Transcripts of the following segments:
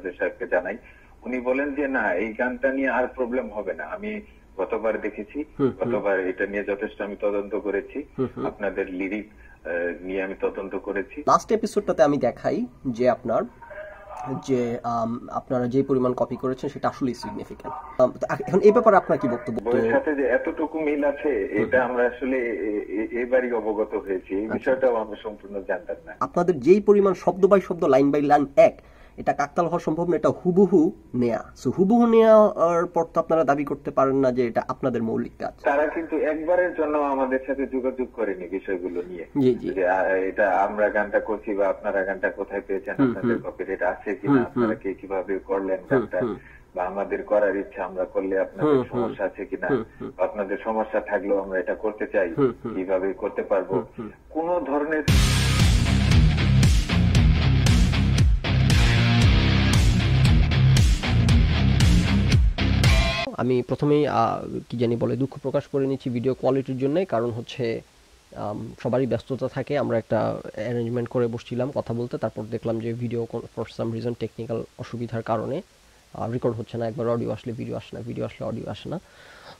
রাজা সাহেবকে জানাই। উনি বলেন যে না এই গানটা নিয়ে আর প্রবলেম হবে না। আমি গতবার দেখেছি। গতবার এটা নিয়ে যথেষ্ট আমি তদন্ত করেছি। আপনাদের লিরিক নিয়ে আমি তদন্ত করেছি। লাস্ট এপিসোডটাতে আমি দেখাই যে আপনার যে আপনারা যে পরিমাণ কপি করেছেন সেটা আসলেই সিগনিফিক্যান্ট এখন এই ব্যাপারে আপনার কি বক্তব্য? বইয়ের সাথে যে এতটুকু মিল আছে এটা আমরা আসলে এবারই অবগত হয়েছি। এই বিষয়টাও আমরা সম্পূর্ণ জানতাম না। আপনাদের যেই পরিমাণ শব্দ বাই শব্দ লাইন বাই লাইন এক এটা কাকতাল হওয়া সম্ভব না এটা হুবহু নেয়া। সো হুবহু নেওয়ার পর তো আপনারা দাবি করতে পারেন না যে এটা আপনাদের মৌলিক কাজ। তারা কিন্তু একবারের জন্য আমাদের সাথে যোগাযোগ করেনি বিষয়গুলো নিয়ে। জি জি। যে এটা আমরা গানটা করছি বা আপনারা গানটা কোথায় পেয়েছেন আপনাদের কপিরাইট আছে কিনা আপনারা কে কীভাবে করলেন গানটা বা আমাদের করার ইচ্ছা আমরা করলে আপনাদের সমস্যা আছে কিনা আপনাদের সমস্যা থাকলেও আমরা এটা করতে চাই কীভাবে করতে পারব। কোন ধরনের আমি প্রথমেই কি জানি বলে, দুঃখ প্রকাশ করে নিচ্ছি ভিডিও কোয়ালিটির জন্য। কারণ হচ্ছে সবারই ব্যস্ততা থাকে। আমরা একটা অ্যারেঞ্জমেন্ট করে বসছিলাম কথা বলতে। তারপর দেখলাম যে video for some reason technical অসুবিধার কারণে রেকর্ড হচ্ছে না। একবার অডিও আসলে ভিডিও আসে না ভিডিও আসলে অডিও আসে না।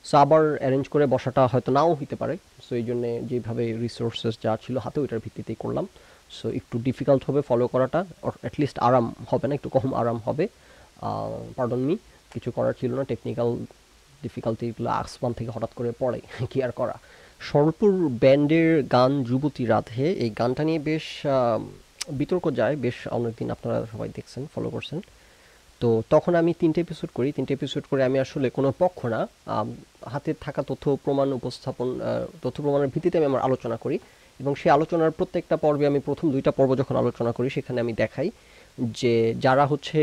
সো আবার অ্যারেঞ্জ করে বসাটা হয়তো নাও হতে পারে। সো এই জন্যে যেভাবে রিসোর্সেস যা ছিল হাতে, ওইটার ভিত্তিতেই করলাম। সো একটু ডিফিকাল্ট হবে ফলো করাটা অ্যাটলিস্ট আরাম হবে না, একটু কম আরাম হবে। পার্ডন মি কিছু করার ছিল না টেকনিক্যাল ডিফিকাল্টিগুলো আসমান থেকে হঠাৎ করে পড়ে, কি আর করা? সরলপুর ব্যান্ডের গান যুবতী রাধে, এই গানটা নিয়ে বেশ বিতর্ক যায়, বেশ অনেকদিন আপনারা সবাই দেখছেন ফলো করছেন। তো তখন আমি তিনটে এপিসোড করি, তিনটে এপিসোড করে আমি আসলে কোনো পক্ষ না হাতে থাকা তথ্য প্রমাণ উপস্থাপন তথ্য প্রমাণের ভিত্তিতে আমি আমার আলোচনা করি এবং সেই আলোচনার প্রত্যেকটা পর্বে আমি প্রথম দুইটা পর্ব যখন আলোচনা করি, সেখানে আমি দেখাই। যে যারা হচ্ছে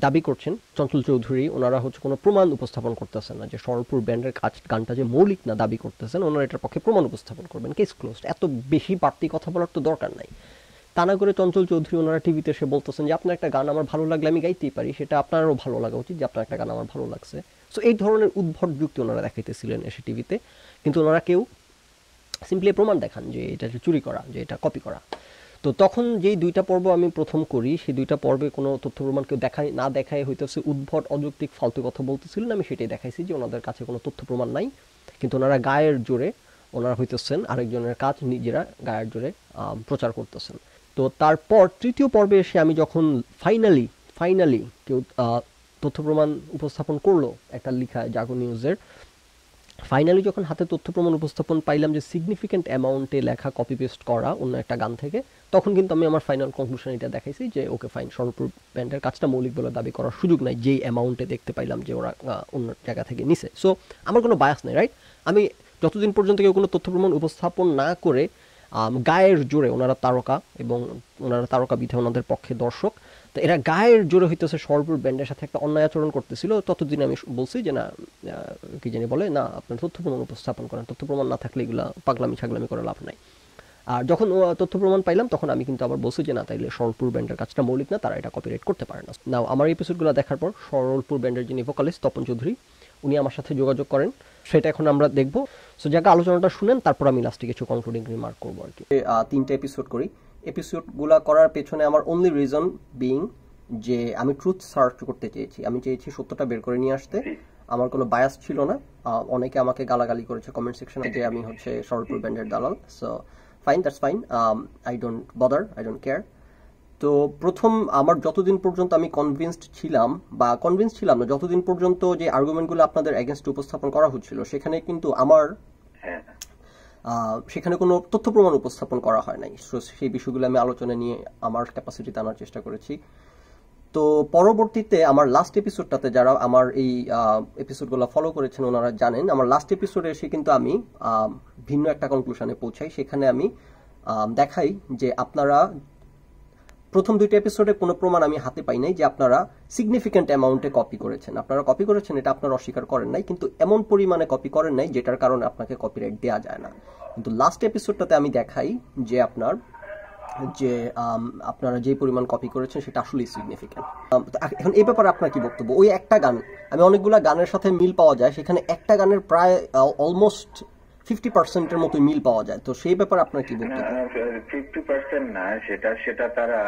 দাবি করছেন চঞ্চল চৌধুরী, ওনারা হচ্ছে কোনো প্রমাণ উপস্থাপন করতেছেন না যে সরলপুর ব্যান্ডের কাজ, গানটা যে মৌলিক না দাবি করতেছেন, ওনারা এটার পক্ষে প্রমাণ উপস্থাপন করবেন। কেস ক্লোজড এত বেশি বাড়তি কথা বলার তো দরকার নাই। তা না করে চঞ্চল চৌধুরী, ওনারা টিভিতে এসে বলতেছেন যে, আপনার একটা গান আমার ভালো লাগলে আমি গাইতেই পারি। সেটা আপনারও ভালো লাগা উচিত যে, আপনার একটা গান আমার ভালো লাগছে। সো এই ধরনের উদ্ভট যুক্তি ওনারা দেখাইতেছিলেন এসে টিভিতে। কিন্তু ওনারা কেউ সিম্পলি প্রমাণ দেখান যে, এটা চুরি করা, যে এটা কপি করা। তো তখন যেই দুইটা পর্ব আমি প্রথম করি, সেই দুইটা পর্বে কোনো তথ্য প্রমাণ কেউ দেখায়, না দেখায় হইতেছে উদ্ভট, অযৌক্তিক, ফালতু কথা বলতেছিলেন আমি সেটাই দেখাইছি যে ওনাদের কাছে কোনো তথ্য প্রমাণ নাই। কিন্তু ওনারা গায়ের জোরে ওনারা হইতেছেন, আরেকজনের কাজ নিজেরা গায়ের জোরে প্রচার করতেছেন। তো তারপর তৃতীয় পর্বে এসে আমি যখন ফাইনালি ফাইনালি কেউ তথ্য প্রমাণ উপস্থাপন করল একটা লিখা জাগো নিউজের ফাইনালি যখন হাতে তথ্য প্রমাণ উপস্থাপন পাইলাম যে সিগনিফিক্যান্ট অ্যামাউন্টে লেখা কপি পেস্ট করা অন্য একটা গান থেকে, তখন কিন্তু আমি আমার ফাইনাল কনক্লুশন এটা দেখাইছি যে ওকে ফাইন সরলপুর ব্যান্ডের কাজটা মৌলিক বলে দাবি করার সুযোগ নাই, যেই অ্যামাউন্টে দেখতে পাইলাম যে ওরা অন্য জায়গা থেকে নিছে। সো আমার কোনো বায়াস নেই রাইট আমি যতদিন পর্যন্ত কেউ কোনো তথ্য প্রমাণ উপস্থাপন না করে গায়ের জোরে ওনারা তারকা এবং ওনারা তারকা বিধে ওনাদের পক্ষে দর্শক তো এরা গায়ের জোরে হইতেছে সরপুর ব্যান্ডের সাথে একটা অন্যায় আচরণ করতেছিল। ততদিন আমি বলছি যে না কি জানি বলে, না, আপনার তথ্য প্রমাণ উপস্থাপন করেন। তথ্য প্রমাণ না থাকলে এগুলা পাগলামি ছাগলামি করে লাভ নাই। আর যখন তথ্য প্রমাণ পাইলাম, তখন আমি কিন্তু আবার বলছি যে না, তাইলে সরলপুর ব্যান্ডের কাজটা মৌলিক না, তারা এটা কপিরাইট করতে পারে না। নাও আমার এপিসোডগুলো দেখার পর সরলপুর ব্যান্ডের যিনি ভোকালিস্ট তপন চৌধুরী, উনি আমার সাথে যোগাযোগ করেন। সেটা এখন আমরা দেখব। সো যাকে, আলোচনাটা শুনেন, তারপর আমি লাস্টে কিছু কনক্লুডিং রিমার্ক করব আর কি। তিনটে এপিসোড করি। এপিসোডগুলো করার পেছনে আমার অনলি রিজন বিং যে আমি ট্রুথ সার্চ করতে চেয়েছি। আমি চেয়েছি সত্যটা বের করে নিয়ে আসতে। আমার কোনো বায়াস ছিল না। অনেকে আমাকে গালাগালি করেছে কমেন্ট সেকশনে যে আমি হচ্ছে সরলপুর ব্যান্ডের দালাল। So fine that's fine I don't bother I don't care তো প্রথম আমার যতদিন পর্যন্ত আমি কনভিন্সড ছিলাম বা কনভিন্স ছিলাম না, যতদিন পর্যন্ত যে আর্গুমেন্টগুলো আপনাদের এগেনস্ট উপস্থাপন করা হচ্ছিল সেখানে কিন্তু আমার হ্যাঁ। সেখানে কোনো তথ্য প্রমাণ উপস্থাপন করা হয় নাই। সো সেই বিষয়গুলো আমি আলোচনা নিয়ে আমার ক্যাপাসিটি আনার চেষ্টা করেছি। তো পরবর্তীতে আমার লাস্ট এপিসোডটাতে যারা আমার এই এপিসোডগুলো ফলো করেছেন, ওনারা জানেন, আমার লাস্ট এপিসোডে এসে কিন্তু আমি ভিন্ন একটা কনক্লুশনে পৌঁছাই। সেখানে আমি দেখাই যে আপনারা প্রথম দুইটা এপিসোডে কোনো প্রমাণ আমি হাতে পাই নাই যে আপনারা সিগনিফিক্যান্ট অ্যামাউন্টে কপি করেছেন। আপনারা কপি করেছেন, এটা আপনারা অস্বীকার করেন নাই, কিন্তু এমন পরিমাণে কপি করেন নাই যেটার কারণে আপনাকে কপিরাইট দেওয়া যায় না। কিন্তু লাস্ট এপিসোডটাতে আমি দেখাই যে আপনার, যে আপনারা যে পরিমাণ কপি করেছেন সেটা আসলেই সিগনিফিক্যান্ট এখন এই ব্যাপারে আপনার কি বক্তব্য? ওই একটা গান, আমি অনেকগুলা গানের সাথে মিল পাওয়া যায়, সেখানে একটা গানের প্রায় অলমোস্ট ফিফটি পার্সেন্টের মতো মিল পাওয়া যায়। তো সেই ব্যাপারে আপনার কি বক্তব্য? ফিফটি পার্সেন্ট না, সেটা সেটা তারা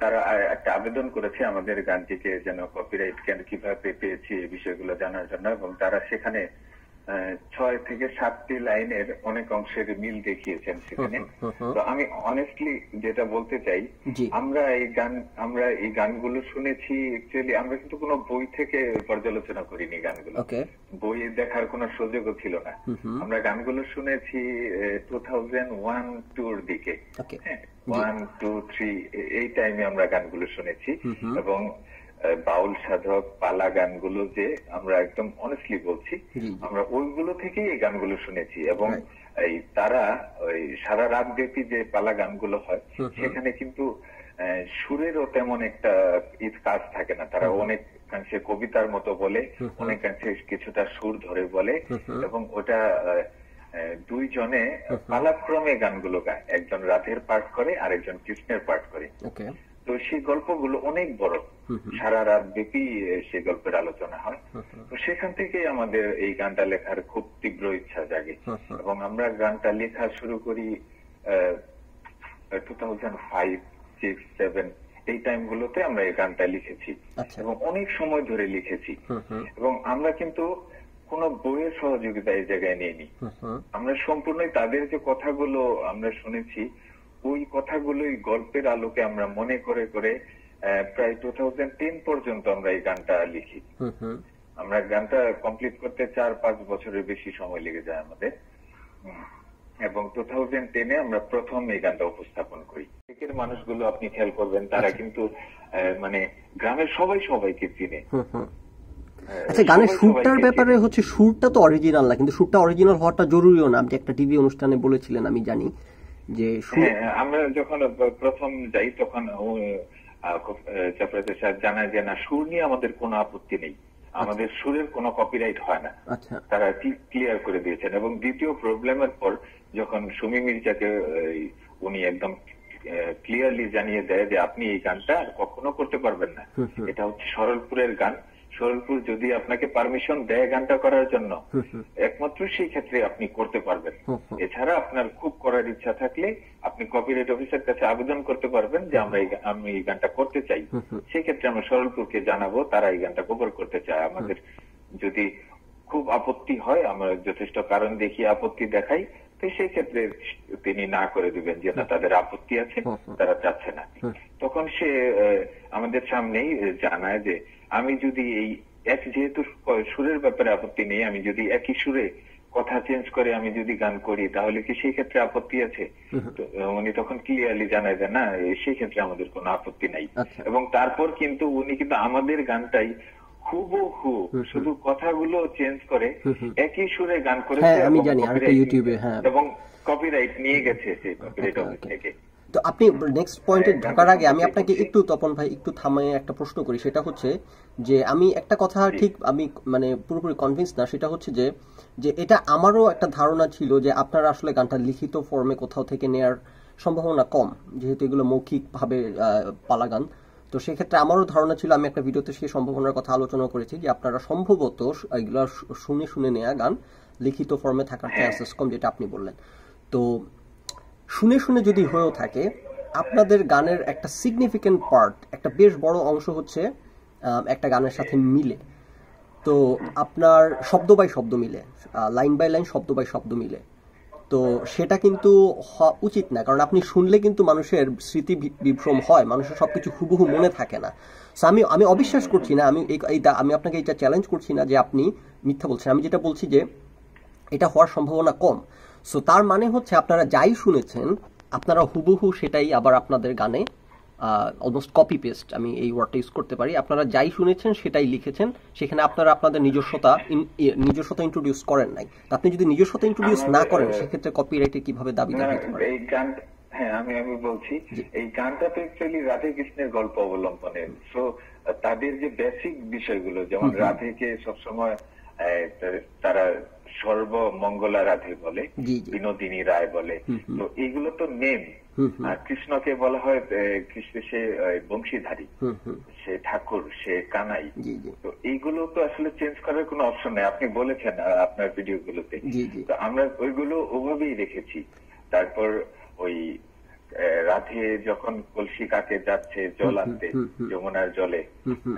তারা একটা আবেদন করেছে আমাদের গানটিকে যেন কপিরাইট কেন, কীভাবে পেয়েছি এই বিষয়গুলো জানার জন্য এবং তারা সেখানে ছয় থেকে সাতটি লাইনের অনেক অংশের মিল দেখিয়েছেন সেখানে। তো আমি অনেস্টলি যেটা বলতে চাই আমরা এই গান আমরা এই গানগুলো শুনেছি অ্যাকচুয়ালি আমরা কিন্তু কোনো বই থেকে পর্যালোচনা করিনি গানগুলো। বই দেখার কোনো সুযোগও ছিল না। আমরা গানগুলো শুনেছি টু থাউজেন্ড ওয়ান টুর দিকে। ওয়ান টু থ্রি এই টাইমে আমরা গানগুলো শুনেছি এবং বাউল সাধক পালা গানগুলো যে আমরা একদম অনেস্টলি বলছি। আমরা ওইগুলো থেকেই এই গানগুলো শুনেছি এবং এই তারা ওই সারা রাত ব্যাপী যে পালা গানগুলো হয় সেখানে কিন্তু সুরেরও তেমন একটা ঈদ কাজ থাকে না। তারা অনেক অনেকাংশে কবিতার মতো বলে অনেকাংশে কিছুটা সুর ধরে বলে এবং ওটা দুইজনে পালাক্রমে গানগুলো গায়। একজন রাধের পাঠ করে আর একজন কৃষ্ণের পাঠ করে। তো সেই গল্পগুলো অনেক বড়। সারা রাত ব্যাপী সেই গল্পের আলোচনা হয়। তো সেখান থেকেই আমাদের এই গানটা লেখার খুব তীব্র ইচ্ছা জাগে। এবং আমরা গানটা লেখা শুরু করি two thousand five six seven এই টাইমগুলোতে আমরা এই গানটা লিখেছি। আচ্ছা। এবং অনেক সময় ধরে লিখেছি। এবং আমরা কিন্তু কোনো বইয়ের সহযোগিতা এই জায়গায় নিইনি। আমরা সম্পূর্ণই তাদের যে কথাগুলো আমরা শুনেছি ওই কথাগুলোই গল্পের আলোকে আমরা মনে করে করে প্রায় টু থাউজেন্ড টেন পর্যন্ত আমরা এই গানটা লিখি। আমরা গানটা কমপ্লিট করতে চার পাঁচ বছরের বেশি সময় লেগে যায় আমাদের। এবং টু থাউজেন্ড টেনে আমরা প্রথম এই গানটা উপস্থাপন করি। দিকের মানুষগুলো আপনি খেয়াল করবেন তারা কিন্তু আহ, মানে গ্রামের সবাই সবাইকে চিনে। হুম, হুম। আচ্ছা গানের সুরটার ব্যাপারে হচ্ছে সুরটা তো অরিজিনাল না কিন্তু সুরটা অরিজিনাল হওয়াটা জরুরিও না। আপনি একটা টিভি অনুষ্ঠানে বলেছিলেন আমি জানি। যে হ্যাঁ আমরা যখন প্রথম যাই তখন চাপরাতে সাহেব জানায় যে না সুর নিয়ে আমাদের কোনো আপত্তি নেই। আমাদের সুরের কোনো কপিরাইট হয় না। আচ্ছা। তারা ক্লিয়ার করে দিয়েছেন। এবং দ্বিতীয় প্রবলেমের পর যখন সুমি মির্জাকে উনি একদম ক্লিয়ারলি জানিয়ে দেয় যে আপনি এই গানটা আর কখনো করতে পারবেন না। এটা হচ্ছে সরলপুরের গান। সরলপুর যদি আপনাকে পারমিশন দেয় গানটা করার জন্য একমাত্র সেই ক্ষেত্রে আপনি করতে পারবেন। এছাড়া আপনার খুব করার ইচ্ছা থাকলে আপনি কপিরাইট অফিসের কাছে আবেদন করতে পারবেন যে আমরা আমি এই গানটা করতে চাই। সেই ক্ষেত্রে আমরা সরলপুরকে জানাব তারা এই গানটা কভার করতে চায়। আমাদের যদি খুব আপত্তি হয় আমরা যথেষ্ট কারণ দেখি আপত্তি দেখাই তো সেই ক্ষেত্রে তিনি না করে দিবেন যে না তাদের আপত্তি আছে তারা চাচ্ছে না। তখন সে আমাদের সামনেই জানায় যে আমি যদি এই এক যেহেতু সুরের ব্যাপারে আপত্তি নেই আমি যদি একই সুরে কথা চেঞ্জ করে আমি যদি গান করি তাহলে কি সেই ক্ষেত্রে আপত্তি আছে? উনি তখন ক্লিয়ারলি জানায় যে না সেই ক্ষেত্রে আমাদের কোনো আপত্তি নাই। আচ্ছা। এবং তারপর কিন্তু উনি কিন্তু আমাদের গানটাই হুবহু শুধু কথাগুলো চেঞ্জ করে একই সুরে গান করেছে হ্যাঁ, আমি এবং জানি, আরেকটা ইউটিউবে, হ্যাঁ। এবং কপিরাইট নিয়ে গেছে সেই কপিরাইট অফিস থেকে। তো আপনি নেক্সট পয়েন্টে হ্যাঁ, ঢোকার আগে আমি আপনাকে একটু তপন ভাই একটু থামায় একটা প্রশ্ন করি। সেটা হচ্ছে যে আমি একটা কথা ঠিক আমি মানে পুরোপুরি কনভিন্স না সেটা হচ্ছে যে যে এটা আমারও একটা ধারণা ছিল যে আপনারা আসলে গানটা লিখিত ফর্মে কোথাও থেকে নেয়ার সম্ভাবনা কম যেহেতু এগুলো মৌখিকভাবে পালা গান। তো সেক্ষেত্রে আমারও ধারণা ছিল আমি একটা ভিডিওতে সেই সম্ভাবনার কথা আলোচনা করেছি যে আপনারা সম্ভবত এগুলো শুনে শুনে নেয়া গান লিখিত ফর্মে থাকার চান্সেস কম যেটা আপনি বললেন। তো শুনে শুনে যদি হয়েও থাকে, আপনাদের গানের একটা সিগনিফিক্যান্ট পার্ট একটা বেশ বড় অংশ হচ্ছে একটা গানের সাথে মিলে। তো আপনার শব্দ বাই শব্দ মিলে লাইন বাই লাইন শব্দ বাই শব্দ মিলে। তো সেটা কিন্তু হওয়া উচিত না, কারণ আপনি শুনলে কিন্তু মানুষের স্মৃতি বিভ্রম হয়, মানুষের সব কিছু হুবহু মনে থাকে না। So আমি আমি অবিশ্বাস করছি না, আমি এই- এইটা আমি আপনাকে এটা চ্যালেঞ্জ করছি না যে আপনি মিথ্যা বলছেন। আমি যেটা বলছি যে এটা হওয়ার সম্ভাবনা কম। সো তার মানে হচ্ছে আপনারা যাই শুনেছেন আপনারা হুবহু সেটাই আবার আপনাদের গানে অলমোস্ট কপি পেস্ট আমি এই ওয়ার্ডটা ইউজ করতে পারি। আপনারা যাই শুনেছেন সেটাই লিখেছেন। সেখানে আপনারা আপনাদের নিজস্বতা নিজস্বতা ইন্ট্রোডিউস করেন নাই। আপনি যদি নিজস্বতা ইন্ট্রোডিউস না করেন সেক্ষেত্রে কপিরাইটে কীভাবে দাবিদার না, হতে পারে এই গান হ্যাঁ আমি আমি বলছি এই গানটা তো অ্যাকচুয়ালি রাধে কৃষ্ণের গল্প অবলম্বনে সো তাদের যে বেসিক বিষয়গুলো যেমন রাধেকে সবসময় তারা সর্বমঙ্গলা রাধে বলে। বিনোদিনী রায় বলে। তো এইগুলো তো নেম আর কৃষ্ণকে বলা হয় কৃষ্ণ সে বংশীধারী। সে ঠাকুর সে কানাই। তো এইগুলো তো আসলে চেঞ্জ করার কোনো অপশন নেই। আপনি বলেছেন আপনার ভিডিওগুলোতে জি জি। তো আমরা ওইগুলো ওভাবেই রেখেছি। তারপর ওই রাধে যখন কলসি কাকে যাচ্ছে জল আনতে যমুনার জলে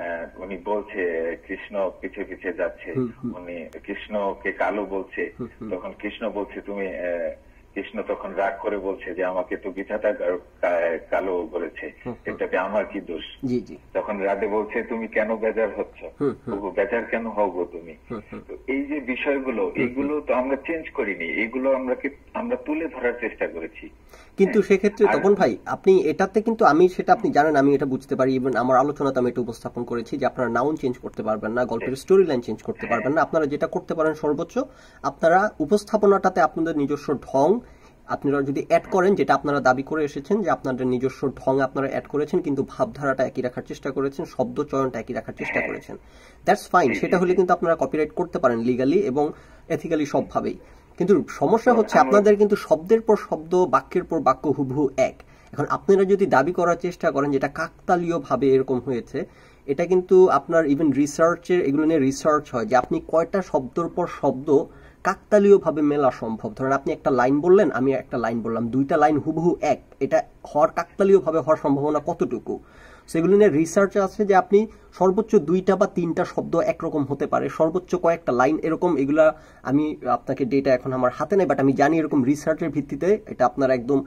আহ, উনি বলছে কৃষ্ণ পিছে পিছে যাচ্ছে। উনি কৃষ্ণকে কালো বলছে। তখন কৃষ্ণ বলছে তুমি আহ, কৃষ্ণ তখন রাগ করে বলছে যে আমাকে তো কা- কালো বলেছে। এটাতে আমার কি দোষ? তখন রাধে বলছে তুমি কেন বেজার হচ্ছ? বেজার কেন হও গো তুমি? তো এই যে বিষয়গুলো এইগুলো তো আমরা চেঞ্জ করিনি। এইগুলো আমরা কি- আমরা তুলে ধরার চেষ্টা করেছি। কিন্তু সেক্ষেত্রে আর- তপন ভাই আপনি এটাতে কিন্তু আমি সেটা আপনি জানেন আমি এটা বুঝতে পারি। ইভেন আমার আলোচনাতে আমি এটা উপস্থাপন করেছি যে আপনারা নাউন চেঞ্জ করতে পারবেন না গল্পের স্টোরি লাইন চেঞ্জ করতে পারবেন না। আপনারা যেটা করতে পারেন সর্বোচ্চ আপনারা উপস্থাপনাটাতে আপনাদের নিজস্ব ঢং আপনারা যদি অ্যাড করেন যেটা আপনারা দাবি করে এসেছেন যে আপনাদের নিজস্ব ঢং আপনারা অ্যাড করেছেন কিন্তু ভাবধারাটা একই রাখার চেষ্টা করেছেন শব্দ চয়নটা একই রাখার চেষ্টা করেছেন দ্যাটস ফাইন সেটা হলে কিন্তু আপনারা কপিরাইট করতে পারেন লিগালি এবং এথিক্যালি সবভাবেই। কিন্তু সমস্যা হচ্ছে আপনাদের কিন্তু শব্দের পর শব্দ বাক্যের পর বাক্য হুবহু এক। এখন আপনারা যদি দাবি করার চেষ্টা করেন যেটা কাকতালীয় ভাবে এরকম হয়েছে এটা কিন্তু আপনার ইভেন রিসার্চের এগুলো নিয়ে রিসার্চ হয় যে আপনি কয়টা শব্দের পর শব্দ কাকতালীয় ভাবে মেলা সম্ভব। ধরেন আপনি একটা লাইন বললেন, আমি একটা লাইন বললাম, দুইটা লাইন হুবহু এক। এটা হওয়ার কাকতালীয় ভাবে হওয়ার সম্ভাবনা কতটুকু? সেগুলো নিয়ে রিসার্চ আছে যে আপনি সর্বোচ্চ দুইটা বা তিনটা শব্দ একরকম হতে পারে। সর্বোচ্চ কয়েকটা লাইন এরকম, এগুলা আমি আপনাকে ডেটা এখন আমার হাতে নেই বাট আমি জানি এরকম রিসার্চের ভিত্তিতে এটা আপনার একদম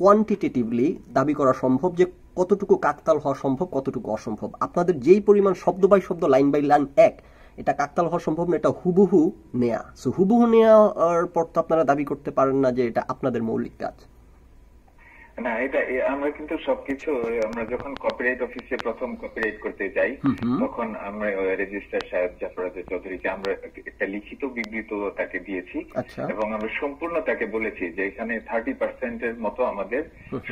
কোয়ান্টিটেটিভলি দাবি করা সম্ভব যে কতটুকু কাকতাল হওয়া সম্ভব, কতটুকু অসম্ভব। আপনাদের যেই পরিমাণ শব্দ বাই শব্দ, লাইন বাই লাইন এক এটা কাকতাল হওয়া সম্ভব না এটা হুবহু নেয়া। সো হুবহু নেওয়ার পর তো আপনারা দাবি করতে পারেন না যে এটা আপনাদের মৌলিক কাজ। না এটা আমরা কিন্তু সবকিছু আমরা যখন কপিরাইট অফিসে প্রথম কপিরাইট করতে যাই তখন আমরা রেজিস্ট্রার সাহেব জাফরাজ চৌধুরীকে আমরা একটা লিখিত বিবৃত তাকে দিয়েছি। আচ্ছা। এবং আমরা সম্পূর্ণ তাকে বলেছি যে এখানে থার্টি পার্সেন্টের মতো আমাদের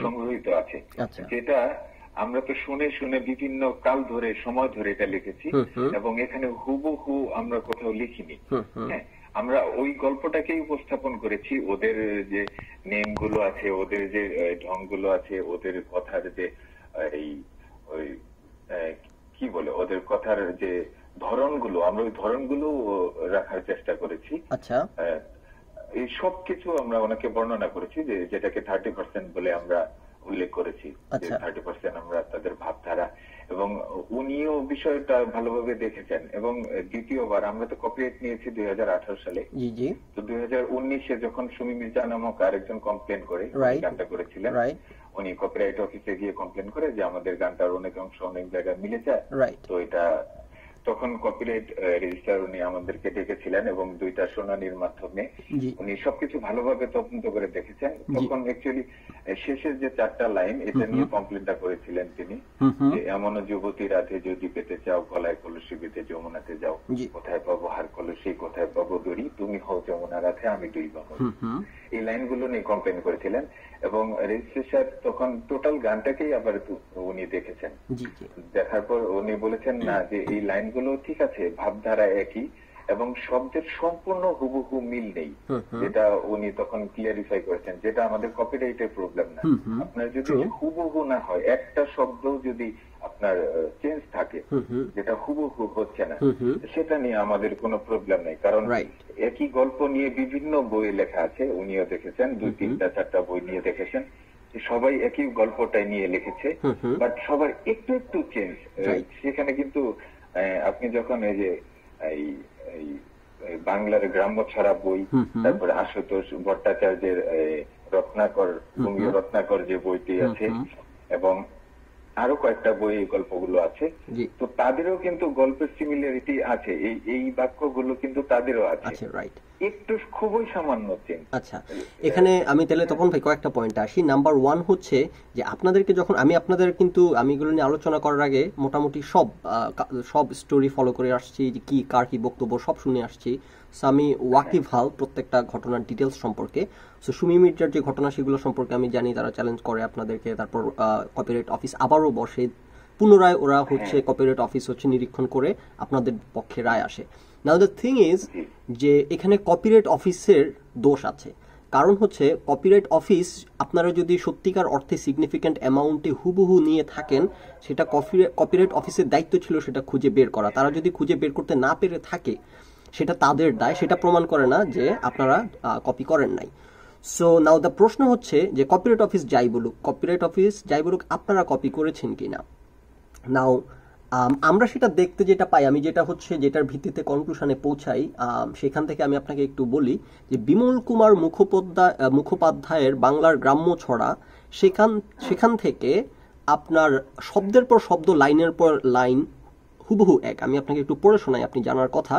সংগ্রহিত আছে। আচ্ছা। যেটা আমরা তো শুনে শুনে বিভিন্ন কাল ধরে সময় ধরে এটা লিখেছি এবং এখানে হুবহু আমরা কোথাও লিখিনি। হ্যাঁ আমরা ওই গল্পটাকেই উপস্থাপন করেছি। ওদের যে নেমগুলো আছে ওদের যে ঢংগুলো আছে ওদের কথার যে এই ওই কি বলে ওদের কথার যে ধরনগুলো আমরা ওই ধরনগুলো রাখার চেষ্টা করেছি। আচ্ছা। এই সব কিছু আমরা ওনাকে বর্ণনা করেছি যে যেটাকে থার্টি পার্সেন্ট বলে আমরা উল্লেখ করেছি যে আচ্ছা। থার্টি পার্সেন্ট আমরা তাদের ভাবধারা এবং উনিও বিষয়টা ভালোভাবে দেখেছেন এবং দ্বিতীয়বার আমরা তো কপিরাইট নিয়েছি দুই হাজার আঠারো সালে। জি জি। তো দুই হাজার উনিশে যখন সুমি মির্জা নামক আরেকজন কমপ্লেন করে গানটা করেছিলেন। রাইট উনি কপিরাইট অফিসে গিয়ে কমপ্লেন করে যে আমাদের গানটার অনেক অংশ অনেক জায়গায় মিলে যায় তো এটা তখন কপিরাইট রেজিস্ট্রার উনি আমাদেরকে ডেকেছিলেন এবং দুইটা শুনানির মাধ্যমে উনি সবকিছু ভালোভাবে তদন্ত করে দেখেছেন। তখন অ্যাকচুয়ালি শেষের যে চারটা লাইন এটা নিয়ে কমপ্লেনটা করেছিলেন তিনি। এমন যুবতী রাধে যদি পেতে চাও গলায় কলসি বেঁধে যমুনাতে যাও কোথায় পাবো হার কলসি কোথায় পাবো দড়ি? তুমি হও যমুনা রাধে আমি দুই পাবো এই লাইনগুলো নিয়ে কমপ্লেন করেছিলেন এবং রেজিস্ট্রেশন তখন টোটাল গানটাকেই আবার উনি দেখেছেন। দেখার পর উনি বলেছেন না যে এই লাইনগুলো ঠিক আছে ভাবধারা একই এবং শব্দের সম্পূর্ণ হুবহু মিল নেই। যেটা উনি তখন ক্লিয়ারিফাই করেছেন যেটা আমাদের কপিরাইটের প্রবলেম না। আপনার যদি হুবহু না হয় একটা শব্দ যদি আপনার চেঞ্জ থাকে যেটা হুবহু হচ্ছে না সেটা নিয়ে আমাদের কোনো প্রবলেম নেই। কারণ একই গল্প নিয়ে বিভিন্ন বই লেখা আছে উনিও দেখেছেন দুই তিনটা চারটা বই নিয়ে দেখেছেন। সবাই একই গল্পটাই নিয়ে লিখেছে বাট সবার একটু একটু চেঞ্জ. সেখানে কিন্তু আপনি যখন এই যে এই বাংলার গ্রাম্য ছড়া বই। তারপরে আশুতোষ ভট্টাচার্যের রত্নাকর বঙ্গীয় রত্নাকর যে বইটি আছে এবং আরও কয়েকটা বই এই গল্পগুলো আছে। তো তাদেরও কিন্তু গল্পের সিমিলারিটি আছে। এই এই বাক্যগুলো কিন্তু তাদেরও আছে। আচ্ছা রাইট একটু খুবই সামান্য চেঞ্জ আচ্ছা এখানে আমি তাহলে তখন ভাই কয়েকটা পয়েন্ট আসি। নাম্বার ওয়ান হচ্ছে যে আপনাদেরকে যখন আমি আপনাদের কিন্তু আমি এগুলো নিয়ে আলোচনা করার আগে মোটামুটি সব সব স্টোরি ফলো করে আসছি যে কি কার কি বক্তব্য সব শুনে আসছি। সো আমি ওয়াকিফ হাল প্রত্যেকটা ঘটনার ডিটেলস সম্পর্কে। সো সুমি মির্জার যে ঘটনা সেগুলো সম্পর্কে আমি জানি তারা চ্যালেঞ্জ করে আপনাদেরকে। তারপর কপিরাইট অফিস আবারও বসে। পুনরায় ওরা হচ্ছে কপিরাইট অফিস হচ্ছে নিরীক্ষণ করে আপনাদের পক্ষে রায় আসে। নাও দ্য থিং ইজ যে এখানে কপিরাইট অফিসের দোষ আছে। কারণ হচ্ছে কপিরাইট অফিস আপনারা যদি সত্যিকার অর্থে সিগনিফিক্যান্ট অ্যামাউন্টে হুবহু নিয়ে থাকেন সেটা কপিরাইট অফিসের দায়িত্ব ছিল সেটা খুঁজে বের করা। তারা যদি খুঁজে বের করতে না পেরে থাকে সেটা তাদের দায়, সেটা প্রমাণ করে না যে আপনারা কপি করেন নাই। সো নাও দ্য প্রশ্ন হচ্ছে যে কপিরাইট অফিস যাই বলুক কপিরাইট অফিস যাই বলুক, আপনারা কপি করেছেন কিনা? নাও আমরা সেটা দেখতে যেটা পাই, আমি যেটা হচ্ছে যেটার ভিত্তিতে কনক্লুশনে পৌঁছাই সেখান থেকে আমি আপনাকে একটু বলি যে বিমল কুমার মুখোপাধ্যায় মুখোপাধ্যায়ের বাংলার গ্রাম্য ছড়া, সেখান সেখান থেকে আপনার শব্দের পর শব্দ, লাইনের পর লাইন হুবহু এক। আমি আপনাকে একটু পড়ে শোনাই, আপনি জানার কথা।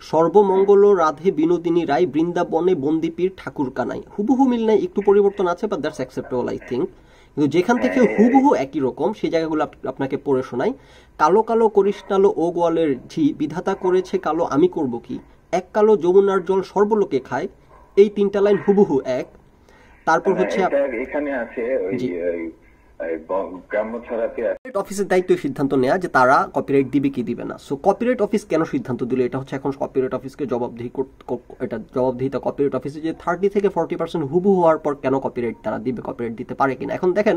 সর্বমঙ্গল রাধে বিনোদিনী রায় বৃন্দাবনে বন্দিপীর ঠাকুর কানাই হুবহু মিল নাই একটু পরিবর্তন আছে but that's acceptable I think কিন্তু যেখান থেকে হুবহু একই রকম সেই জায়গাগুলো আপনাকে পড়ে শোনাই। কালো কালো করিষ্ণালো ও গোয়ালের ঝি বিধাতা করেছে কালো আমি করব কি? এক কালো যমুনার জল সর্বলোকে খায় এই তিনটা লাইন হুবহু এক। তারপর হচ্ছে এখানে আছে অফিসের দায়িত্ব সিদ্ধান্ত নেওয়া যে তারা কপিরাইট দিবে কি দিবে না। সো কপিরাইট অফিস কেন সিদ্ধান্ত দিল? এটা হচ্ছে এখন কপিরাইট অফিসকে জবাবদিহি এটা জবাবদিহিতা কপিরাইট অফিসে যে থার্টি থেকে ফর্টি পার্সেন্ট হুবু হওয়ার পর কেন কপিরাইট তারা দিবে কপিরাইট দিতে পারে কিনা? এখন দেখেন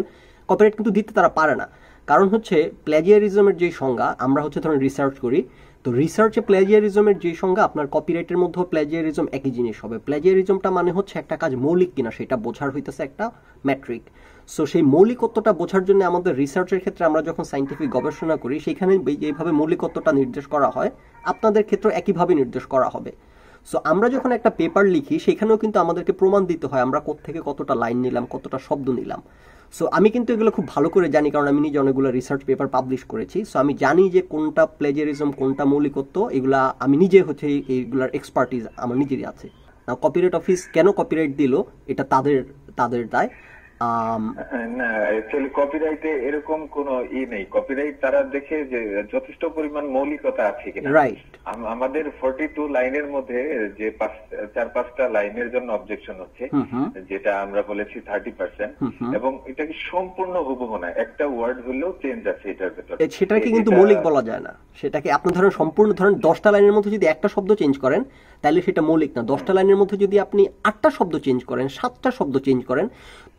কপিরাইট কিন্তু দিতে তারা পারে না। কারণ হচ্ছে প্ল্যাজিয়ারিজমের যে সংজ্ঞা, আমরা হচ্ছে ধরেন রিসার্চ করি তো রিসার্চে প্ল্যাজিয়ারিজমের যে সংজ্ঞা, আপনার কপিরাইটের মধ্যেও প্ল্যাজিয়ারিজম একই জিনিস হবে। প্ল্যাজিয়ারিজমটা মানে হচ্ছে একটা কাজ মৌলিক কিনা, সেটা বোঝার হইতেছে একটা ম্যাট্রিক সো সেই মৌলিকত্বটা বোঝার জন্য আমাদের রিসার্চের ক্ষেত্রে আমরা যখন সাইন্টিফিক গবেষণা করি, সেখানে যেভাবে মৌলিকত্বটা নির্দেশ করা হয়, আপনাদের ক্ষেত্রে একইভাবে নির্দেশ করা হবে। সো আমরা যখন একটা পেপার লিখি, সেখানেও কিন্তু আমাদেরকে প্রমাণ দিতে হয়, আমরা থেকে কতটা লাইন নিলাম, কতটা শব্দ নিলাম। সো আমি কিন্তু এগুলো খুব ভালো করে জানি কারণ আমি নিজে অনেকগুলো রিসার্চ পেপার পাবলিশ করেছি। সো আমি জানি যে কোনটা প্লেজারিজম কোনটা মৌলিকত্ব, এগুলা আমি নিজে হচ্ছে এইগুলার এক্সপার্টিস আমার নিজেরই আছে। কপিরাইট অফিস কেন কপিরাইট দিল, এটা তাদের তাদের দায়। না অ্যাকচুয়ালি কপিরাইটে এরকম কোন ই নেই। কপিরাইট তারা দেখে যে যথেষ্ট পরিমাণ মৌলিকতা আছে কিনা। রাইট আমাদের ফোর্টি টু লাইনের মধ্যে যে চার পাঁচটা লাইনের জন্য অবজেকশন হচ্ছে যেটা আমরা বলেছি থার্টি পার্সেন্ট এবং এটা কি সম্পূর্ণ হুবহু না একটা ওয়ার্ড হলেও চেঞ্জ আছে এটার ভেতরে। সেটাকে কিন্তু মৌলিক বলা যায় না। সেটাকে আপনি ধরেন সম্পূর্ণ ধরেন দশটা লাইনের মধ্যে যদি একটা শব্দ চেঞ্জ করেন তাহলে সেটা মৌলিক না। দশটা লাইনের মধ্যে যদি আপনি আটটা শব্দ চেঞ্জ করেন, সাতটা শব্দ চেঞ্জ করেন,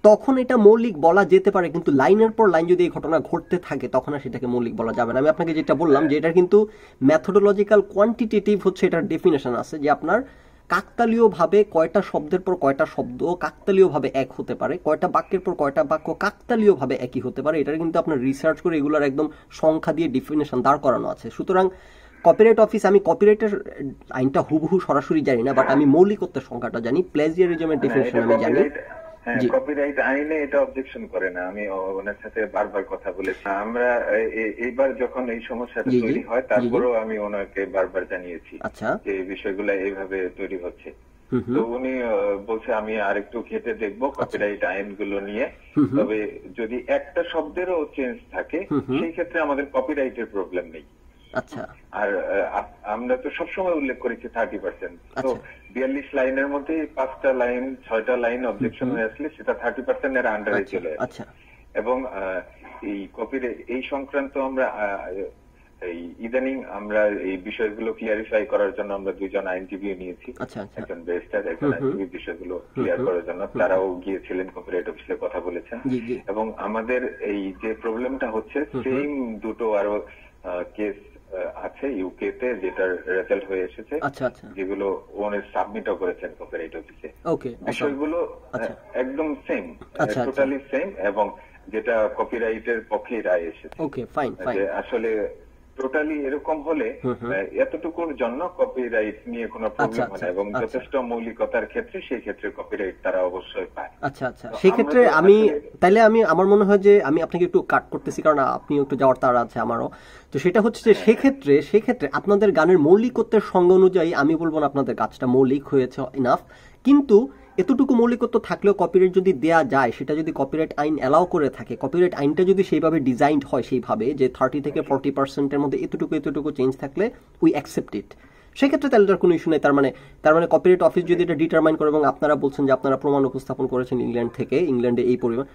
তখন এটা মৌলিক বলা যেতে পারে, কিন্তু লাইনের পর লাইন যদি এই ঘটনা ঘটতে থাকে, তখন আর সেটাকে মৌলিক বলা যাবে না। আমি আপনাকে যেটা বললাম যে এটার কিন্তু ম্যাথোডোলজিক্যাল কোয়ান্টিটেটিভ হচ্ছে, এটার ডেফিনেশন আছে যে আপনার কাকতালীয়ভাবে কয়টা শব্দের পর কয়টা শব্দ কাকতালীয়ভাবে এক হতে পারে, কয়টা বাক্যের পর কয়টা বাক্য কাকতালীয়ভাবে একই হতে পারে। এটার কিন্তু আপনার রিসার্চ করে এগুলোর একদম সংখ্যা দিয়ে ডেফিনেশন দাঁড় করানো আছে। সুতরাং কপিরাইট অফিস আমি কপিরাইটের আইনটা হুবহু সরাসরি জানি না বাট আমি মৌলিকত্বের সংখ্যাটা জানি প্লেজিয়ারিজমের ডেফিনেশন আমি জানি। কপিরাইট হ্যাঁ, আইনে এটা অবজেকশন করে না আমি ওনার সাথে বারবার কথা বলেছি। আমরা এইবার যখন এই সমস্যাটা তৈরি হয় তারপরেও আমি ওনাকে বারবার জানিয়েছি আচ্ছা। যে এই বিষয়গুলো এইভাবে তৈরি হচ্ছে। তো উনি বলছে আমি আরেকটু খেতে দেখব কপিরাইট আইনগুলো নিয়ে। তবে যদি একটা শব্দেরও চেঞ্জ থাকে সেই ক্ষেত্রে আমাদের কপিরাইটের প্রবলেম নেই। আচ্ছা। আর আমরা তো সবসময় উল্লেখ করেছি থার্টি পার্সেন্ট তো আচ্ছা। বিয়াল্লিশ লাইনের মধ্যে পাঁচটা লাইন ছয়টা লাইন অবজেকশন হয়ে আসলে সেটা থার্টি পার্সেন্ট এর আন্ডারে আচ্ছা, চলে আচ্ছা। এবং এই কপির এই সংক্রান্ত আমরা এই ইদানিং আমরা এই বিষয়গুলো ক্লিয়ারিফাই করার জন্য আমরা দুইজন আইনজীবী নিয়েছি। আচ্ছা, একজন বেস্টার একজন আইনজীবী বিষয়গুলো ক্লিয়ার করার জন্য। তারাও গিয়েছিলেন কপিরাইট অফিসে কথা বলেছেন। এবং আমাদের এই যে প্রবলেমটা হচ্ছে সেম দুটো আরও কেস আছে ইউকে তে যেটার রেজাল্ট হয়ে এসেছে। আচ্ছা আচ্ছা। যেগুলো ওনে সাবমিটও করেছেন কপিরাইট অফিসে ওকে বিষয়গুলো আচ্ছা। একদম সেম টোটালি সেম এবং যেটা কপিরাইটের পক্ষে রায় এসেছে। ওকে ফাইন ফাইন আসলে টোটালি এরকম হলে এতটুকুর জন্য কপিরাইট নিয়ে কোনো প্রবলেম হয় না এবং আচ্ছা। যথেষ্ট মৌলিকতার ক্ষেত্রে সেই ক্ষেত্রে কপিরাইট তারা অবশ্যই পায়। আচ্ছা আচ্ছা। সেই ক্ষেত্রে আমি তাইলে আমি আমার মনে হয় যে আমি আপনাকে একটু কাট করতেছি কারণ আপনি একটু যাওয়ার তার আছে আমারও। তো সেটা হচ্ছে যে সেক্ষেত্রে সেক্ষেত্রে আপনাদের গানের মৌলিকত্বের সঙ্গ অনুযায়ী আমি বলব না আপনাদের গাছটা মৌলিক হয়েছে ইনাফ কিন্তু এতটুকু মৌলিকত্ব থাকলেও কপিরাইট যদি দেয়া যায়, সেটা যদি কপিরাইট আইন অ্যালাউ করে থাকে কপিরাইট আইনটা যদি সেইভাবে ডিজাইনড হয় সেইভাবে, যে থার্টি থেকে ফর্টি পার্সেন্টের মধ্যে এতটুকু এতটুকু চেঞ্জ থাকলে উই অ্যাকসেপ্ট ইট সেক্ষেত্রে তাহলে তার কোনো ইস্যু নেই, তার মানে তার মানে কপিরাইট অফিস যদি এটা ডিটারমাইন করে এবং আপনারা বলছেন যে আপনারা প্রমাণ উপস্থাপন করেছেন ইংল্যান্ড থেকে ইংল্যান্ডে এই পরিমাণ,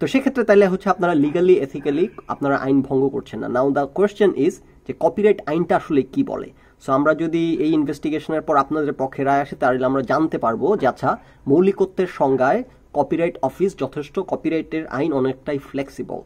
তো সেক্ষেত্রে তাহলে হচ্ছে আপনারা লিগালি এথিক্যালি আপনারা আইন ভঙ্গ করছেন না। নাও দ্য কোয়েশ্চেন ইজ যে কপিরাইট আইনটা আসলে কি বলে? সো আমরা যদি এই ইনভেস্টিগেশনের পর আপনাদের পক্ষে রায় আসে, তাহলে আমরা জানতে পারব যে আচ্ছা মৌলিকত্বের সংজ্ঞায় কপিরাইট অফিস যথেষ্ট কপিরাইটের আইন অনেকটাই ফ্লেক্সিবল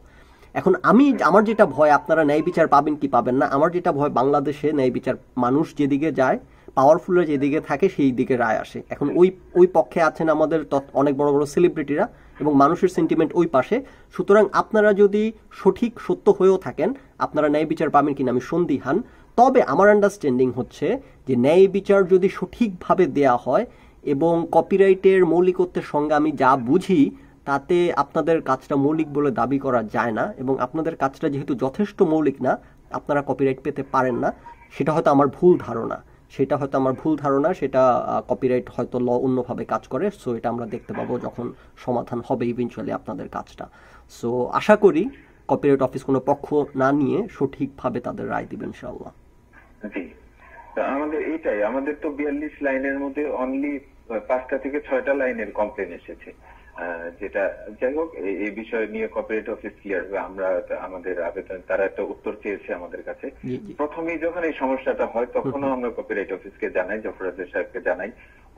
এখন আমি, আমার যেটা ভয়, আপনারা ন্যায় বিচার পাবেন কি পাবেন না? আমার যেটা ভয়, বাংলাদেশে ন্যায় বিচার মানুষ যেদিকে যায় পাওয়ারফুলরা যেদিকে থাকে, সেই দিকে রায় আসে। এখন ওই ওই পক্ষে আছেন আমাদের অনেক বড় বড় সেলিব্রিটিরা এবং মানুষের সেন্টিমেন্ট ওই পাশে। সুতরাং আপনারা যদি সঠিক, সত্য হয়েও থাকেন, আপনারা ন্যায় বিচার পাবেন কিনা? আমি সন্দিহান। তবে আমার আন্ডারস্ট্যান্ডিং হচ্ছে যে ন্যায় বিচার যদি সঠিকভাবে দেয়া হয় এবং কপিরাইটের মৌলিকত্বের সঙ্গে আমি যা বুঝি, তাতে আপনাদের কাজটা মৌলিক বলে দাবি করা যায় না এবং আপনাদের কাজটা যেহেতু যথেষ্ট মৌলিক না, আপনারা কপিরাইট পেতে পারেন না, সেটা হয়তো আমার ভুল ধারণা। সেটা হয়তো আমার ভুল ধারণা, সেটা কপিরাইট হয়তো ল অন্যভাবে কাজ করে সো এটা আমরা দেখতে পাবো যখন সমাধান হবে ইভেনচুয়ালি আপনাদের কাজটা। সো আশা করি কপিরাইট অফিস কোনো পক্ষ না নিয়ে সঠিকভাবে তাদের রায় দিবেন ইনশাআল্লাহ। জি। তো আমাদের এইটাই আমাদের তো বিয়াল্লিশ লাইনের মধ্যে অনলি পাঁচটা থেকে ছয়টা লাইনের কমপ্লেন এসেছে। যেটা যাই হোক এই- বিষয় নিয়ে কপিরাইট অফিস ক্লিয়ার হবে আমরা আমাদের আবেদন তারা একটা উত্তর চেয়েছে আমাদের কাছে। প্রথমেই যখন এই সমস্যাটা হয় তখনও আমরা কপিরাইট অফিসকে জানাই জফরাজের সাহেবকে জানাই।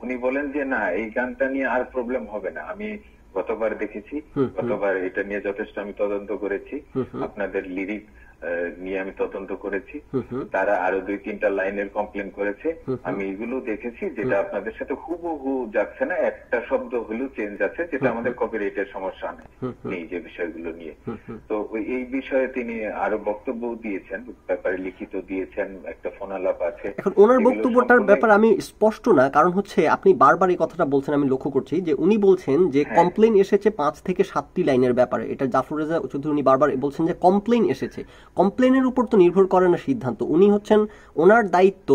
উনি বলেন যে না এই গানটা নিয়ে আর প্রবলেম হবে না। আমি গতবার দেখেছি। গতবার এটা নিয়ে যথেষ্ট আমি তদন্ত করেছি। আপনাদের লিরিক নিয়ে আমি তদন্ত করেছি। তারা আরও দুই তিনটা লাইনের কমপ্লেন করেছে। আমি এগুলো দেখেছি যেটা আপনাদের সাথে হুবহু যাচ্ছে না একটা শব্দ হলেও চেঞ্জ আছে যেটা আমাদের কপিরাইটের সমস্যা নেই। যে বিষয়গুলো নিয়ে। তো এই বিষয়ে তিনি আরও বক্তব্য দিয়েছেন ব্যাপারে লিখিত দিয়েছেন একটা ফোন আলাপ আছে। এখন ওনার বক্তব্যটার ব্যাপারে আমি স্পষ্ট না কারণ হচ্ছে আপনি বারবার এই কথাটা বলছেন আমি লক্ষ্য করছি যে উনি বলছেন যে হ্যাঁ। কমপ্লেন এসেছে পাঁচ থেকে সাতটি লাইনের ব্যাপারে। এটা জাফর রেজা চৌধুরী উনি বারবার বলছেন যে কমপ্লেন এসেছে। কমপ্লেনের উপর তো নির্ভর করে না সিদ্ধান্ত। উনি হচ্ছেন ওনার দায়িত্ব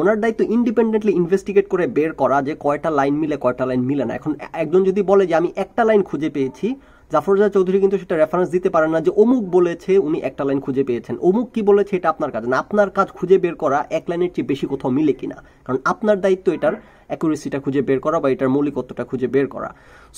ওনার দায়িত্ব ইন্ডিপেন্ডেন্টলি ইনভেস্টিগেট করে বের করা যে কয়টা লাইন মিলে কয়টা লাইন মিলে না। এখন একজন যদি বলে যে আমি একটা লাইন খুঁজে পেয়েছি জাফরজা চৌধুরী কিন্তু সেটা রেফারেন্স দিতে পারেন না যে অমুক বলেছে উনি একটা লাইন খুঁজে পেয়েছেন। অমুক কি বলেছে এটা আপনার কাজ না। আপনার কাজ খুঁজে বের করা এক লাইনের চেয়ে বেশি কোথাও মিলে কিনা। কারণ আপনার দায়িত্ব এটার অ্যাকুরেসিটা খুঁজে বের করা বা এটার মৌলিকত্বটা খুঁজে বের করা।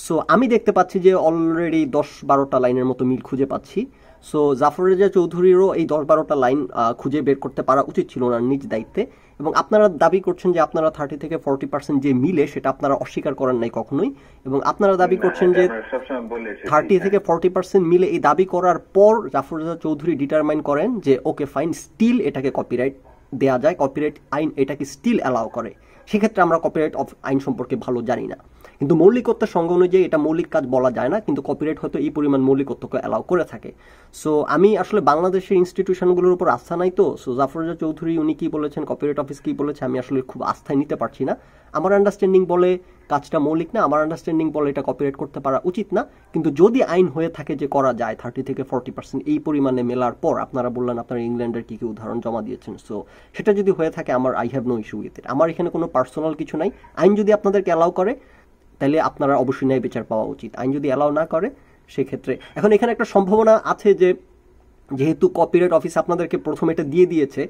সো আমি দেখতে পাচ্ছি যে অলরেডি দশ বারোটা লাইনের মতো মিল খুঁজে পাচ্ছি। সো জাফর রেজা চৌধুরীরও এই দশ বারোটা লাইন খুঁজে বের করতে পারা উচিত ছিল ওনার নিজ দায়িত্বে। এবং আপনারা দাবি করছেন যে আপনারা থার্টি থেকে ফর্টি পার্সেন্ট যে মিলে সেটা আপনারা অস্বীকার করেন নাই কখনোই। এবং আপনারা দাবি করছেন যে থার্টি। থেকে ফর্টি পার্সেন্ট মিলে এই দাবি করার পর জাফর রেজা চৌধুরী ডিটারমাইন করেন যে ওকে ফাইন স্টিল এটাকে কপিরাইট দেয়া যায় কপিরাইট আইন এটাকে স্টিল অ্যালাউ করে। সেক্ষেত্রে আমরা কপিরাইট আইন সম্পর্কে ভালো জানি না। কিন্তু মৌলিকত্বের সঙ্গে অনুযায়ী এটা মৌলিক কাজ বলা যায় না, কিন্তু কপিরাইট হয়তো এই পরিমাণ মৌলিকত্বকে অ্যালাউ করে থাকে। সো আমি আসলে বাংলাদেশের ইনস্টিটিউশনগুলোর উপর আস্থা নাই তো। সো জাফর চৌধুরী, উনি কী বলেছেন কপিরাইট অফিস কী বলেছে, আমি আসলে খুব আস্থায় নিতে পারছি না। আমার আন্ডারস্ট্যান্ডিং বলে কাজটা মৌলিক না, আমার আন্ডারস্ট্যান্ডিং বলে এটা কপিরাইট করতে পারা উচিত না। কিন্তু যদি আইন হয়ে থাকে যে করা যায় থার্টি থেকে ফর্টি পার্সেন্ট এই পরিমাণে মেলার পর আপনারা বললেন আপনারা ইংল্যান্ডের কি কি উদাহরণ জমা দিয়েছেন। সো সেটা যদি হয়ে থাকে, আমার I have no issue with it আমার এখানে কোনো পার্সোনাল কিছু নাই। আইন যদি আপনাদেরকে অ্যালাউ করে তাহলে আপনারা অবশ্যই ন্যায় বিচার পাওয়া উচিত। আইন যদি অ্যালাউ না করে, সেক্ষেত্রে, এখন এখানে একটা সম্ভাবনা আছে যে, যেহেতু কপিরাইট অফিস আপনাদেরকে প্রথমে এটা দিয়ে দিয়েছে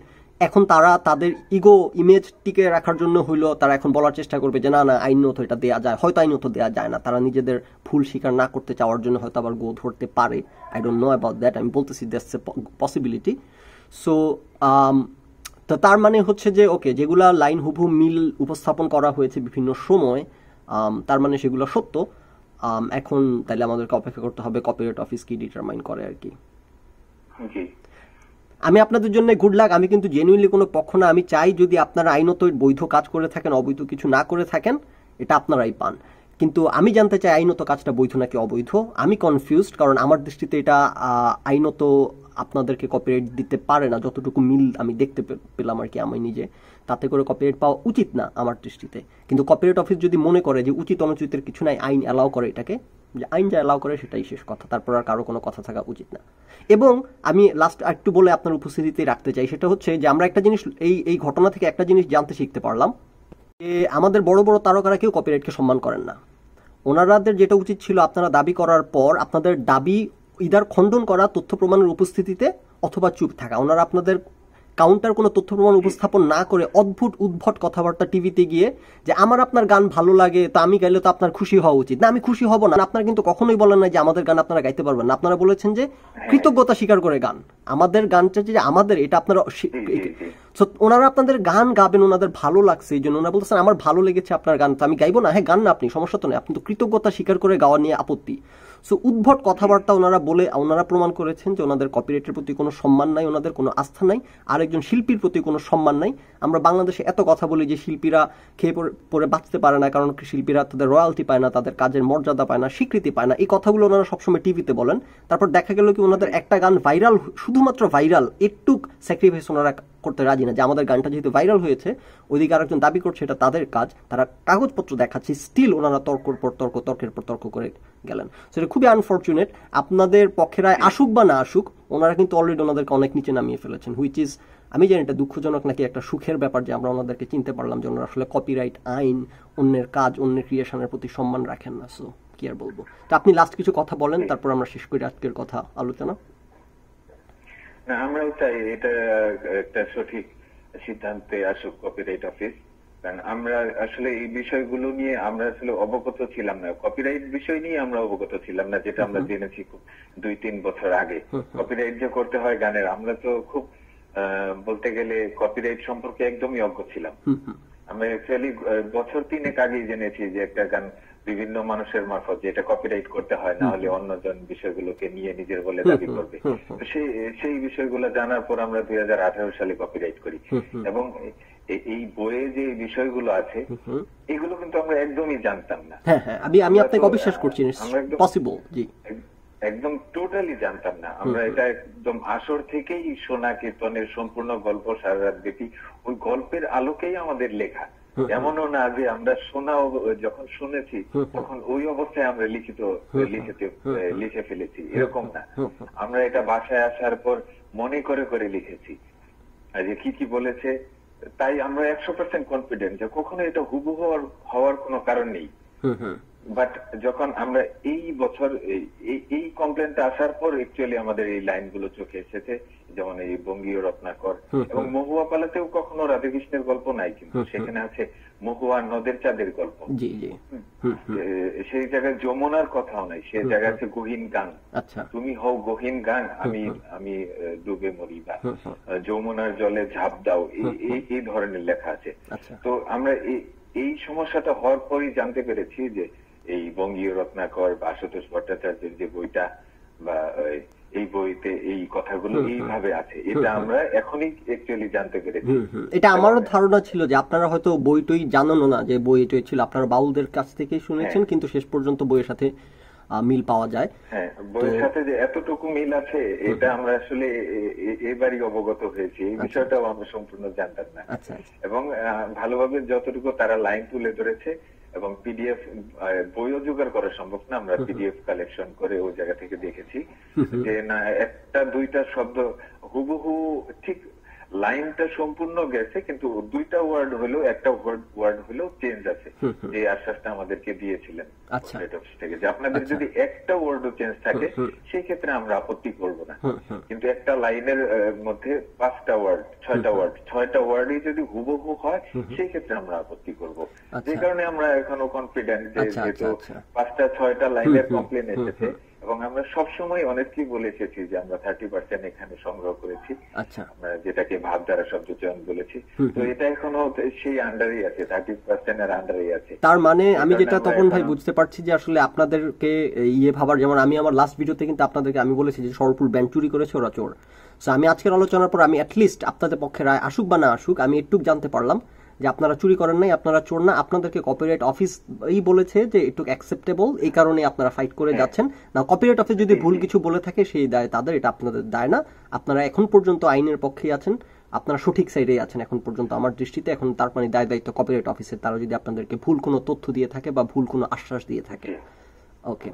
এখন তারা তাদের ইগো ইমেজ টিকে রাখার জন্য হইল তারা এখন বলার চেষ্টা করবে যে, না না আইনত এটা দেওয়া যায়। হয়তো আইন আইনত দেওয়া যায় না। তারা নিজেদের ভুল স্বীকার না করতে চাওয়ার জন্য হয়তো আবার গো ধরতে পারে। I don't know about that আমি বলতেছি দ্যাটস এ পসিবিলিটি সো তো তার মানে হচ্ছে যে ওকে যেগুলা লাইন হুবহু মিল উপস্থাপন করা হয়েছে বিভিন্ন সময় তার মানে সেগুলো সত্য। এখন তাহলে আমাদেরকে অপেক্ষা করতে হবে কপিরাইট অফিস কি ডিটারমাইন করে আর কি। জি। আমি আপনাদের জন্য গুড লাক আমি কিন্তু জেনুইনলি কোনো পক্ষ না, আমি চাই যদি আপনারা আইনত বৈধ কাজ করে থাকেন, অবৈধ কিছু না করে থাকেন, এটা আপনারাই পান। কিন্তু আমি জানতে চাই আইনত কাজটা বৈধ নাকি অবৈধ? আমি কনফিউজড কারণ আমার দৃষ্টিতে এটা আইনত আপনাদেরকে কপিরাইট দিতে পারে না, যতটুকু মিল আমি দেখতে পেলাম আর কি আমি নিজে, তাতে করে কপিরাইট পাওয়া উচিত না আমার দৃষ্টিতে। কিন্তু কপিরাইট অফিস যদি মনে করে যে উচিত অনুচিতের কিছু নাই, আইন অ্যালাউ করে এটাকে, যে আইন যা অ্যালাউ করে সেটাই শেষ কথা, তারপর আর কারও কোনো কথা থাকা উচিত না। এবং আমি লাস্ট একটু বলে আপনার উপস্থিতিতে রাখতে চাই, সেটা হচ্ছে যে আমরা একটা জিনিস, এই এই ঘটনা থেকে একটা জিনিস জানতে শিখতে পারলাম, যে আমাদের বড় বড় তারকারা কেউ কপিরাইটকে সম্মান করেন না। ওনারাদের যেটা উচিত ছিল আপনারা দাবি করার পর আপনাদের দাবি ইদার খণ্ডন করা তথ্য প্রমাণের উপস্থিতিতে অথবা চুপ থাকা। ওনারা আপনাদের কাউন্টার কোনো তথ্য প্রমাণ উপস্থাপন না করে অদ্ভুত উদ্ভট কথাবার্তা টিভিতে গিয়ে যে আমার আপনার গান ভালো লাগে তা আমি গাইলে তো আপনার খুশি হওয়া উচিত। না আমি খুশি হব না। আপনারা কিন্তু কখনোই বলেন না যে আমাদের গান আপনারা গাইতে পারবেন না। আপনারা বলেছেন যে কৃতজ্ঞতা স্বীকার করে গান। আমাদের গানটা যে আমাদের এটা আপনারা। So, ওনারা আপনাদের গান গাবেন ওনাদের ভালো লাগছে এই জন্য ওনারা বলতেছেন আমার ভালো লেগেছে আপনার গান তো আমি গাইবো না? হ্যাঁ গান না আপনি সমস্যা তো নেই। আপনি তো কৃতজ্ঞতা স্বীকার করে গাওয়া নিয়ে আপত্তি। সো উদ্ভট কথাবার্তা ওনারা বলে, ওনারা প্রমাণ করেছেন যে ওনাদের কপিরাইটের প্রতি কোনো সম্মান নাই, ওনাদের কোনো আস্থা নাই আর একজন শিল্পীর প্রতি কোনো সম্মান নাই। আমরা বাংলাদেশে এত কথা বলি যে শিল্পীরা খেয়ে পরে- বাঁচতে পারে না, কারণ শিল্পীরা তাদের রয়্যালটি পায় না, তাদের কাজের মর্যাদা পায় না, স্বীকৃতি পায় না। এই কথাগুলো ওনারা সবসময় টিভিতে বলেন। তারপর দেখা গেল কি ওনাদের একটা গান ভাইরাল শুধুমাত্র ভাইরাল একটু স্যাক্রিফাইস ওনারা করতে রাজি না। যে আমাদের গানটা যেহেতু ভাইরাল হয়েছে, ওইদিকে আরেকজন দাবি করছে, এটা তাদের কাজ, তারা কাগজপত্র দেখাচ্ছে স্টিল ওনারা তর্কর পর তর্ক, তর্কের পর তর্ক করে গেলেন। সেটা খুবই আনফর্চুনেট আপনাদের পক্ষে রায় আসুক বা না আসুক, ওনারা কিন্তু অলরেডি ওনাদেরকে অনেক নিচে নামিয়ে ফেলেছেন হুইচ ইজ আমি জানি এটা দুঃখজনক নাকি একটা সুখের ব্যাপার যে আমরা ওনাদেরকে চিনতে পারলাম যে ওনারা আসলে কপিরাইট আইন, অন্যের কাজ, অন্যের ক্রিয়েশনের প্রতি সম্মান রাখেন না। সো কি আর বলব? তো আপনি লাস্ট কিছু কথা বলেন, তারপর আমরা শেষ করি আজকের কথা আলোচনা। না, আমরাও চাই এটা একটা সঠিক সিদ্ধান্তে আসুক কপিরাইট অফিস আমরা আসলে এই বিষয়গুলো নিয়ে আমরা আসলে অবগত ছিলাম না। কপিরাইট বিষয় নিয়ে আমরা অবগত ছিলাম না যেটা আমরা জেনেছি খুব দুই তিন বছর আগে। কপিরাইট যে করতে হয় গানের আমরা তো খুব বলতে গেলে কপিরাইট সম্পর্কে একদমই অজ্ঞ ছিলাম। আমরা অ্যাকচুয়ালি বছর তিনেক আগেই জেনেছি যে একটা গান বিভিন্ন মানুষের মারফত যেটা কপিরাইট করতে হয় না হলে অন্যজন বিষয়গুলোকে নিয়ে নিজের বলে দাবি করবে। তো সেই সেই বিষয়গুলো জানার পর আমরা দুই হাজার আঠারো সালে কপিরাইট করি। এবং এই বইয়ে যে বিষয়গুলো আছে এগুলো কিন্তু আমরা একদমই জানতাম না। হ্যাঁ হ্যাঁ আমি আমি আপনাকে অবিশ্বাস করছি পসিবল জি। একদম টোটালি জানতাম না। আমরা এটা একদম আসর থেকেই শোনা কীর্তনের সম্পূর্ণ গল্প সারা রাত ব্যাপী ওই গল্পের আলোকেই আমাদের লেখা। এমনও না যে আমরা শোনা অব- যখন শুনেছি তখন ওই অবস্থায় আমরা লিখিত লিখিত লিখে ফেলেছি। এরকম না। আমরা এটা বাসায় আসার পর মনে করে করে লিখেছি। আর যে কি কি বলেছে তাই আমরা একশো পার্সেন্ট কনফিডেন্ট যে কখনো এটা হুবহু হওয়ার কোনো কারণ নেই। বাট যখন আমরা এই বছর এই- কমপ্লেনটা আসার পর অ্যাকচুয়ালি আমাদের এই লাইনগুলো চোখে এসেছে যেমন এই বঙ্গীয় রত্নাকর। এবং মহুয়া পালাতেও কখনো রাধাকৃষ্ণের গল্প নাই কিন্তু। সেখানে আছে মহুয়া নদের চাঁদের গল্প। সেই জায়গায় যমুনার কথাও নাই সেই জায়গায় আছে গহীন গান। আচ্ছা। তুমি হও গহীন গান আমি আমি ডুবে মরি বা যমুনার জলে ঝাঁপ দাও এই- ধরনের লেখা আছে। আচ্ছা। তো আমরা এই এই সমস্যাটা হওয়ার পরই জানতে পেরেছি যে এই বঙ্গীয় রত্নাকর বা আশুতোষ ভট্টাচার্যের যে বইটা বা এই বইতে এই কথাগুলো এইভাবে আছে। এটা আমরা এখনই অ্যাকচুয়ালি জানতে পেরেছি। এটা আমারও ধারণা ছিল যে আপনারা হয়তো বইটই জানানো না যে বই এটই ছিল আপনারা বাউলদের কাছ থেকেই শুনেছেন কিন্তু শেষ পর্যন্ত বইয়ের সাথে মিল পাওয়া যায়। হ্যাঁ বইয়ের সাথে যে এতটুকু মিল আছে এটা আমরা আসলে এবারই অবগত হয়েছি। এই বিষয়টাও আমরা সম্পূর্ণ জানতাম না। আচ্ছা আচ্ছা। এবং আহ, ভালোভাবে যতটুকু তারা লাইন তুলে ধরেছে এবং পিডিএফ বইও জোগাড় করা সম্ভব না। আমরা পিডিএফ কালেকশন করে ওই জায়গা থেকে দেখেছি যে না একটা দুইটা শব্দ হুবহু ঠিক লাইনটা সম্পূর্ণ গেছে কিন্তু দুইটা ওয়ার্ড হলেও একটা ওয়ার্ড হলেও চেঞ্জ আছে। যে আশ্বাসটা আমাদেরকে দিয়েছিলেন আচ্ছা। থেকে যে আপনাদের যদি একটা ওয়ার্ডও চেঞ্জ থাকে সেই ক্ষেত্রে আমরা আপত্তি করব না। কিন্তু একটা লাইনের মধ্যে পাঁচটা ওয়ার্ড ছয়টা ওয়ার্ড ছয়টা ওয়ার্ডই যদি হুবহু হয় সেই ক্ষেত্রে আমরা আপত্তি করব। যে আচ্ছা। কারণে আমরা এখনও কনফিডেন্ট যে আচ্ছা, যেহেতু আচ্ছা, আচ্ছা। পাঁচটা ছয়টা লাইনের কমপ্লেন এসেছে এবং আমরা সবসময় অনেকই বলে এসেছি যে আমরা থার্টি পার্সেন্ট এখানে সংগ্রহ করেছি। আচ্ছা। আমরা যেটাকে ভাব দ্বারা শব্দ চয়ন বলেছি তো এটা এখনও সেই আন্ডারই আছে থার্টি পার্সেন্ট এর আন্ডারই আছে। তার মানে আমি যেটা তখন ভাই বুঝতে পারছি যে আসলে আপনাদেরকে ইয়ে ভাবার যেমন আমি আমার লাস্ট ভিডিওতে কিন্তু আপনাদেরকে আমি বলেছি যে সরপুর ব্যাংক চুরি করেছে ওরা চোর। সো আমি আজকের আলোচনার পর আমি অ্যাটলিস্ট আপনাদের পক্ষে রায় আসুক বা না আসুক আমি একটু জানতে পারলাম। যে আপনারা চুরি করেন নাই আপনারা চোর না আপনাদেরকে কপিরাইট অফিস এই বলেছে যে একটু অ্যাকসেপ্টেবল এই কারণে আপনারা ফাইট করে যাচ্ছেন। না কপিরাইট অফিস যদি ভুল কিছু বলে থাকে সেই দায় তাদের এটা আপনাদের দায় না। আপনারা এখন পর্যন্ত আইনের পক্ষেই আছেন আপনারা সঠিক সাইডেই আছেন এখন পর্যন্ত আমার দৃষ্টিতে। এখন তার মানে দায় দায়িত্ব কপিরাইট অফিসের তারা যদি আপনাদেরকে ভুল কোনো তথ্য দিয়ে থাকে বা ভুল কোনো আশ্বাস দিয়ে থাকে। ওকে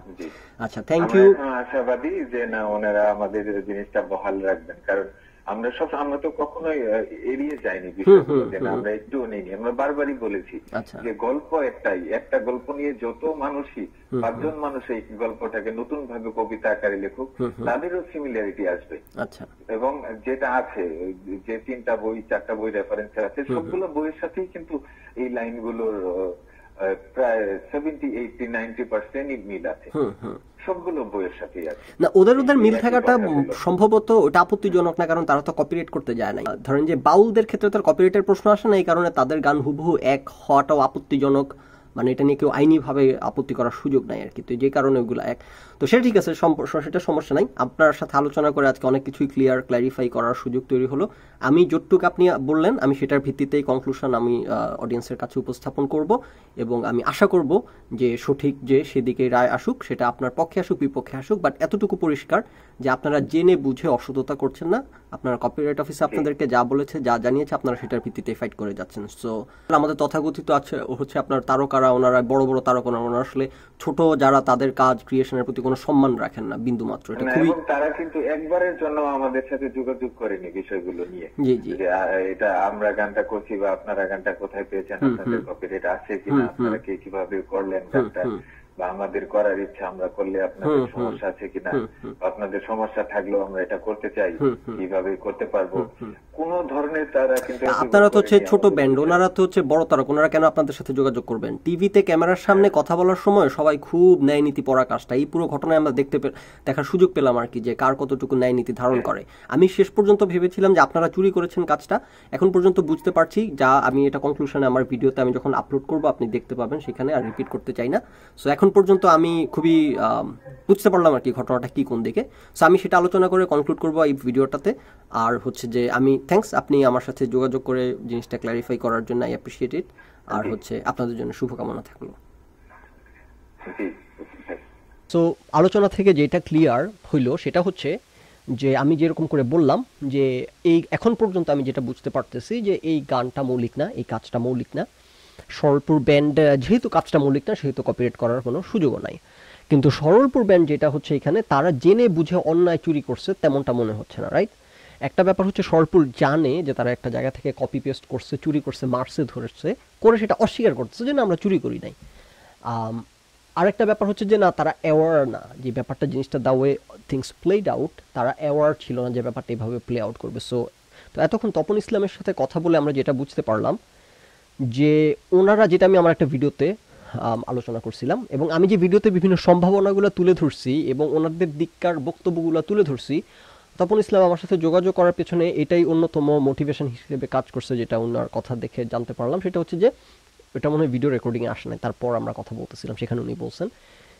আচ্ছা থ্যাংক ইউ আশাবাদী যে না ওনারা আমাদের জিনিসটা বহাল রাখবেন। কারণ আমরা সব আমরা তো কখনোই এড়িয়ে যাইনি বিষয়গুলো আমরা একটুও নেইনি। আমরা বারবারই বলেছি আচ্ছা। যে গল্প একটাই একটা গল্প নিয়ে যত মানুষই পাঁচজন মানুষ এই গল্পটাকে নতুন ভাবে কবিতা আকারে লেখুক তাদেরও সিমিলারিটি আসবে। আচ্ছা। এবং যেটা আছে যে তিনটা বই চারটা বই রেফারেন্স আছে সবগুলো বইয়ের সাথেই কিন্তু এই লাইনগুলোর প্রায় সেভেন্টি এইটি নাইনটি পার্সেন্ট মিল আছে। হুম হুম। সবগুলো বইয়ের সাথেই আছে। না ওদের ওদের মিল থাকাটা সম্ভবত ওটা আপত্তিজনক না কারণ তারা তো কপিরাইট করতে যায় না ধরেন যে বাউলদের ক্ষেত্রে তার কপিরাইটের প্রশ্ন আসে না এই কারণে তাদের গান হুবহু এক হওয়াটাও আপত্তিজনক। মানে এটা নিয়ে কেউ আইনিভাবে আপত্তি করার সুযোগ নাই আর কি। তো যে কারণে ওগুলো এক। তো সেটা ঠিক আছে সেটা সমস্যা নাই। আপনার সাথে আলোচনা করে আজকে অনেক কিছুই ক্লিয়ার ক্ল্যারিফাই করার সুযোগ তৈরি হলো। আমি যতটুকু আপনি বললেন, আমি সেটার ভিত্তিতেই কনক্লুশন আমি অডিয়েন্সের কাছে উপস্থাপন করব এবং আমি আশা করব যে সঠিক যে সেদিকে রায় আসুক, সেটা আপনার পক্ষে আসুক, বিপক্ষে আসুক বাট এতটুকু পরিষ্কার যে আপনারা জেনে বুঝে অসততা করছেন না। আপনার কপিরাইট অফিসে আপনাদেরকে যা বলেছে, যা জানিয়েছে, আপনারা সেটার ভিত্তিতে ফাইট করে যাচ্ছেন। সো আমাদের তথাকথিত আছে, হচ্ছে আপনার তারকারা ওনারা বড় বড় তারকারা ওনারা আসলে ছোট, যারা তাদের কাজ ক্রিয়েশনের প্রতি কোনো সম্মান রাখেন না বিন্দু মাত্র। এটা খুবই তারা কিন্তু একবারের জন্য আমাদের সাথে যোগাযোগ করেনি বিষয়গুলো নিয়ে। জি জি। এটা আমরা গানটা করছি বা আপনারা গানটা কোথায় পেয়েছেন আপনাদের কপিরাইট আছে কিনা আপনারা কে কীভাবে করলেন গানটা বা আমাদের করার ইচ্ছা আমরা করলে আপনাদের সমস্যা আছে কিনা আপনাদের সমস্যা থাকলেও আমরা এটা করতে চাই কীভাবে করতে পারব? কোন ধরনের তারা কিন্তু আপনারা তো হচ্ছে ছোট ব্যান্ড ওনারা তো হচ্ছে বড় তারক ওনারা কেন আপনাদের সাথে যোগাযোগ করবেন? টিভিতে ক্যামেরার সামনে কথা বলার সময় সবাই খুব ন্যায় নীতি পড়া কাজটা এই পুরো ঘটনায় আমরা দেখতে দেখার সুযোগ পেলাম আর কি যে কার কতটুকু ন্যায় নীতি ধারণ করে। আমি শেষ পর্যন্ত ভেবেছিলাম যে আপনারা চুরি করেছেন কাজটা এখন পর্যন্ত বুঝতে পারছি যা আমি এটা কনক্লুশনে আমার ভিডিওতে আমি যখন আপলোড করব আপনি দেখতে পাবেন সেখানে আর রিপিট করতে চাই না। সো এখন পর্যন্ত আমি খুবই বুঝতে পারলাম আর কি ঘটনাটা কি কোন দিকে। সো আমি সেটা আলোচনা করে কনক্লুড করব এই ভিডিওটাতে। আর হচ্ছে যে, আমি থ্যাঙ্কস আপনি আমার সাথে যোগাযোগ করে জিনিসটা ক্ল্যারিফাই করার জন্য আই অ্যাপ্রিসিয়েট ইট আর হচ্ছে আপনাদের জন্য শুভকামনা থাকল। সো আলোচনা থেকে যেটা ক্লিয়ার হইল, সেটা হচ্ছে যে, আমি যেরকম করে বললাম যে, এই এখন পর্যন্ত আমি যেটা বুঝতে পারতেছি যে, এই গানটা মৌলিক না, এই কাজটা মৌলিক না। সরলপুর ব্যান্ড যেহেতু কাজটা মৌলিক না, সেহেতু কপিরাইট করার কোনো সুযোগও নাই। কিন্তু সরলপুর ব্যান্ড যেটা হচ্ছে এখানে, তারা জেনে বুঝে অন্যায় চুরি করছে, তেমনটা মনে হচ্ছে না রাইট একটা ব্যাপার হচ্ছে সরলপুর জানে যে তারা একটা জায়গা থেকে কপি পেস্ট করছে, চুরি করছে মার্সে ধরেছে, করে সেটা অস্বীকার করতেছে যে না, আমরা চুরি করি নাই। আরেকটা ব্যাপার হচ্ছে যে না, তারা অ্যাওয়ার না যে ব্যাপারটা, জিনিসটা the way things played out তারা অ্যাওয়ার ছিল না যে ব্যাপারটা এভাবে প্লে আউট করবে। সো তো এতক্ষণ তপন ইসলামের সাথে কথা বলে আমরা যেটা বুঝতে পারলাম যে ওনারা যেটা আমি আমার একটা ভিডিওতে আলোচনা করছিলাম এবং আমি যে ভিডিওতে বিভিন্ন সম্ভাবনাগুলো তুলে ধরছি এবং ওনাদের দিককার বক্তব্যগুলো তুলে ধরছি, তপন ইসলাম আমার সাথে যোগাযোগ করার পেছনে এটাই অন্যতম মোটিভেশন হিসেবে কাজ করছে যেটা ওনার কথা দেখে জানতে পারলাম। সেটা হচ্ছে যে, এটা মনে হয় ভিডিও রেকর্ডিংয়ে আসে নাই, তারপর আমরা কথা বলতেছিলাম, সেখানে উনি বলছেন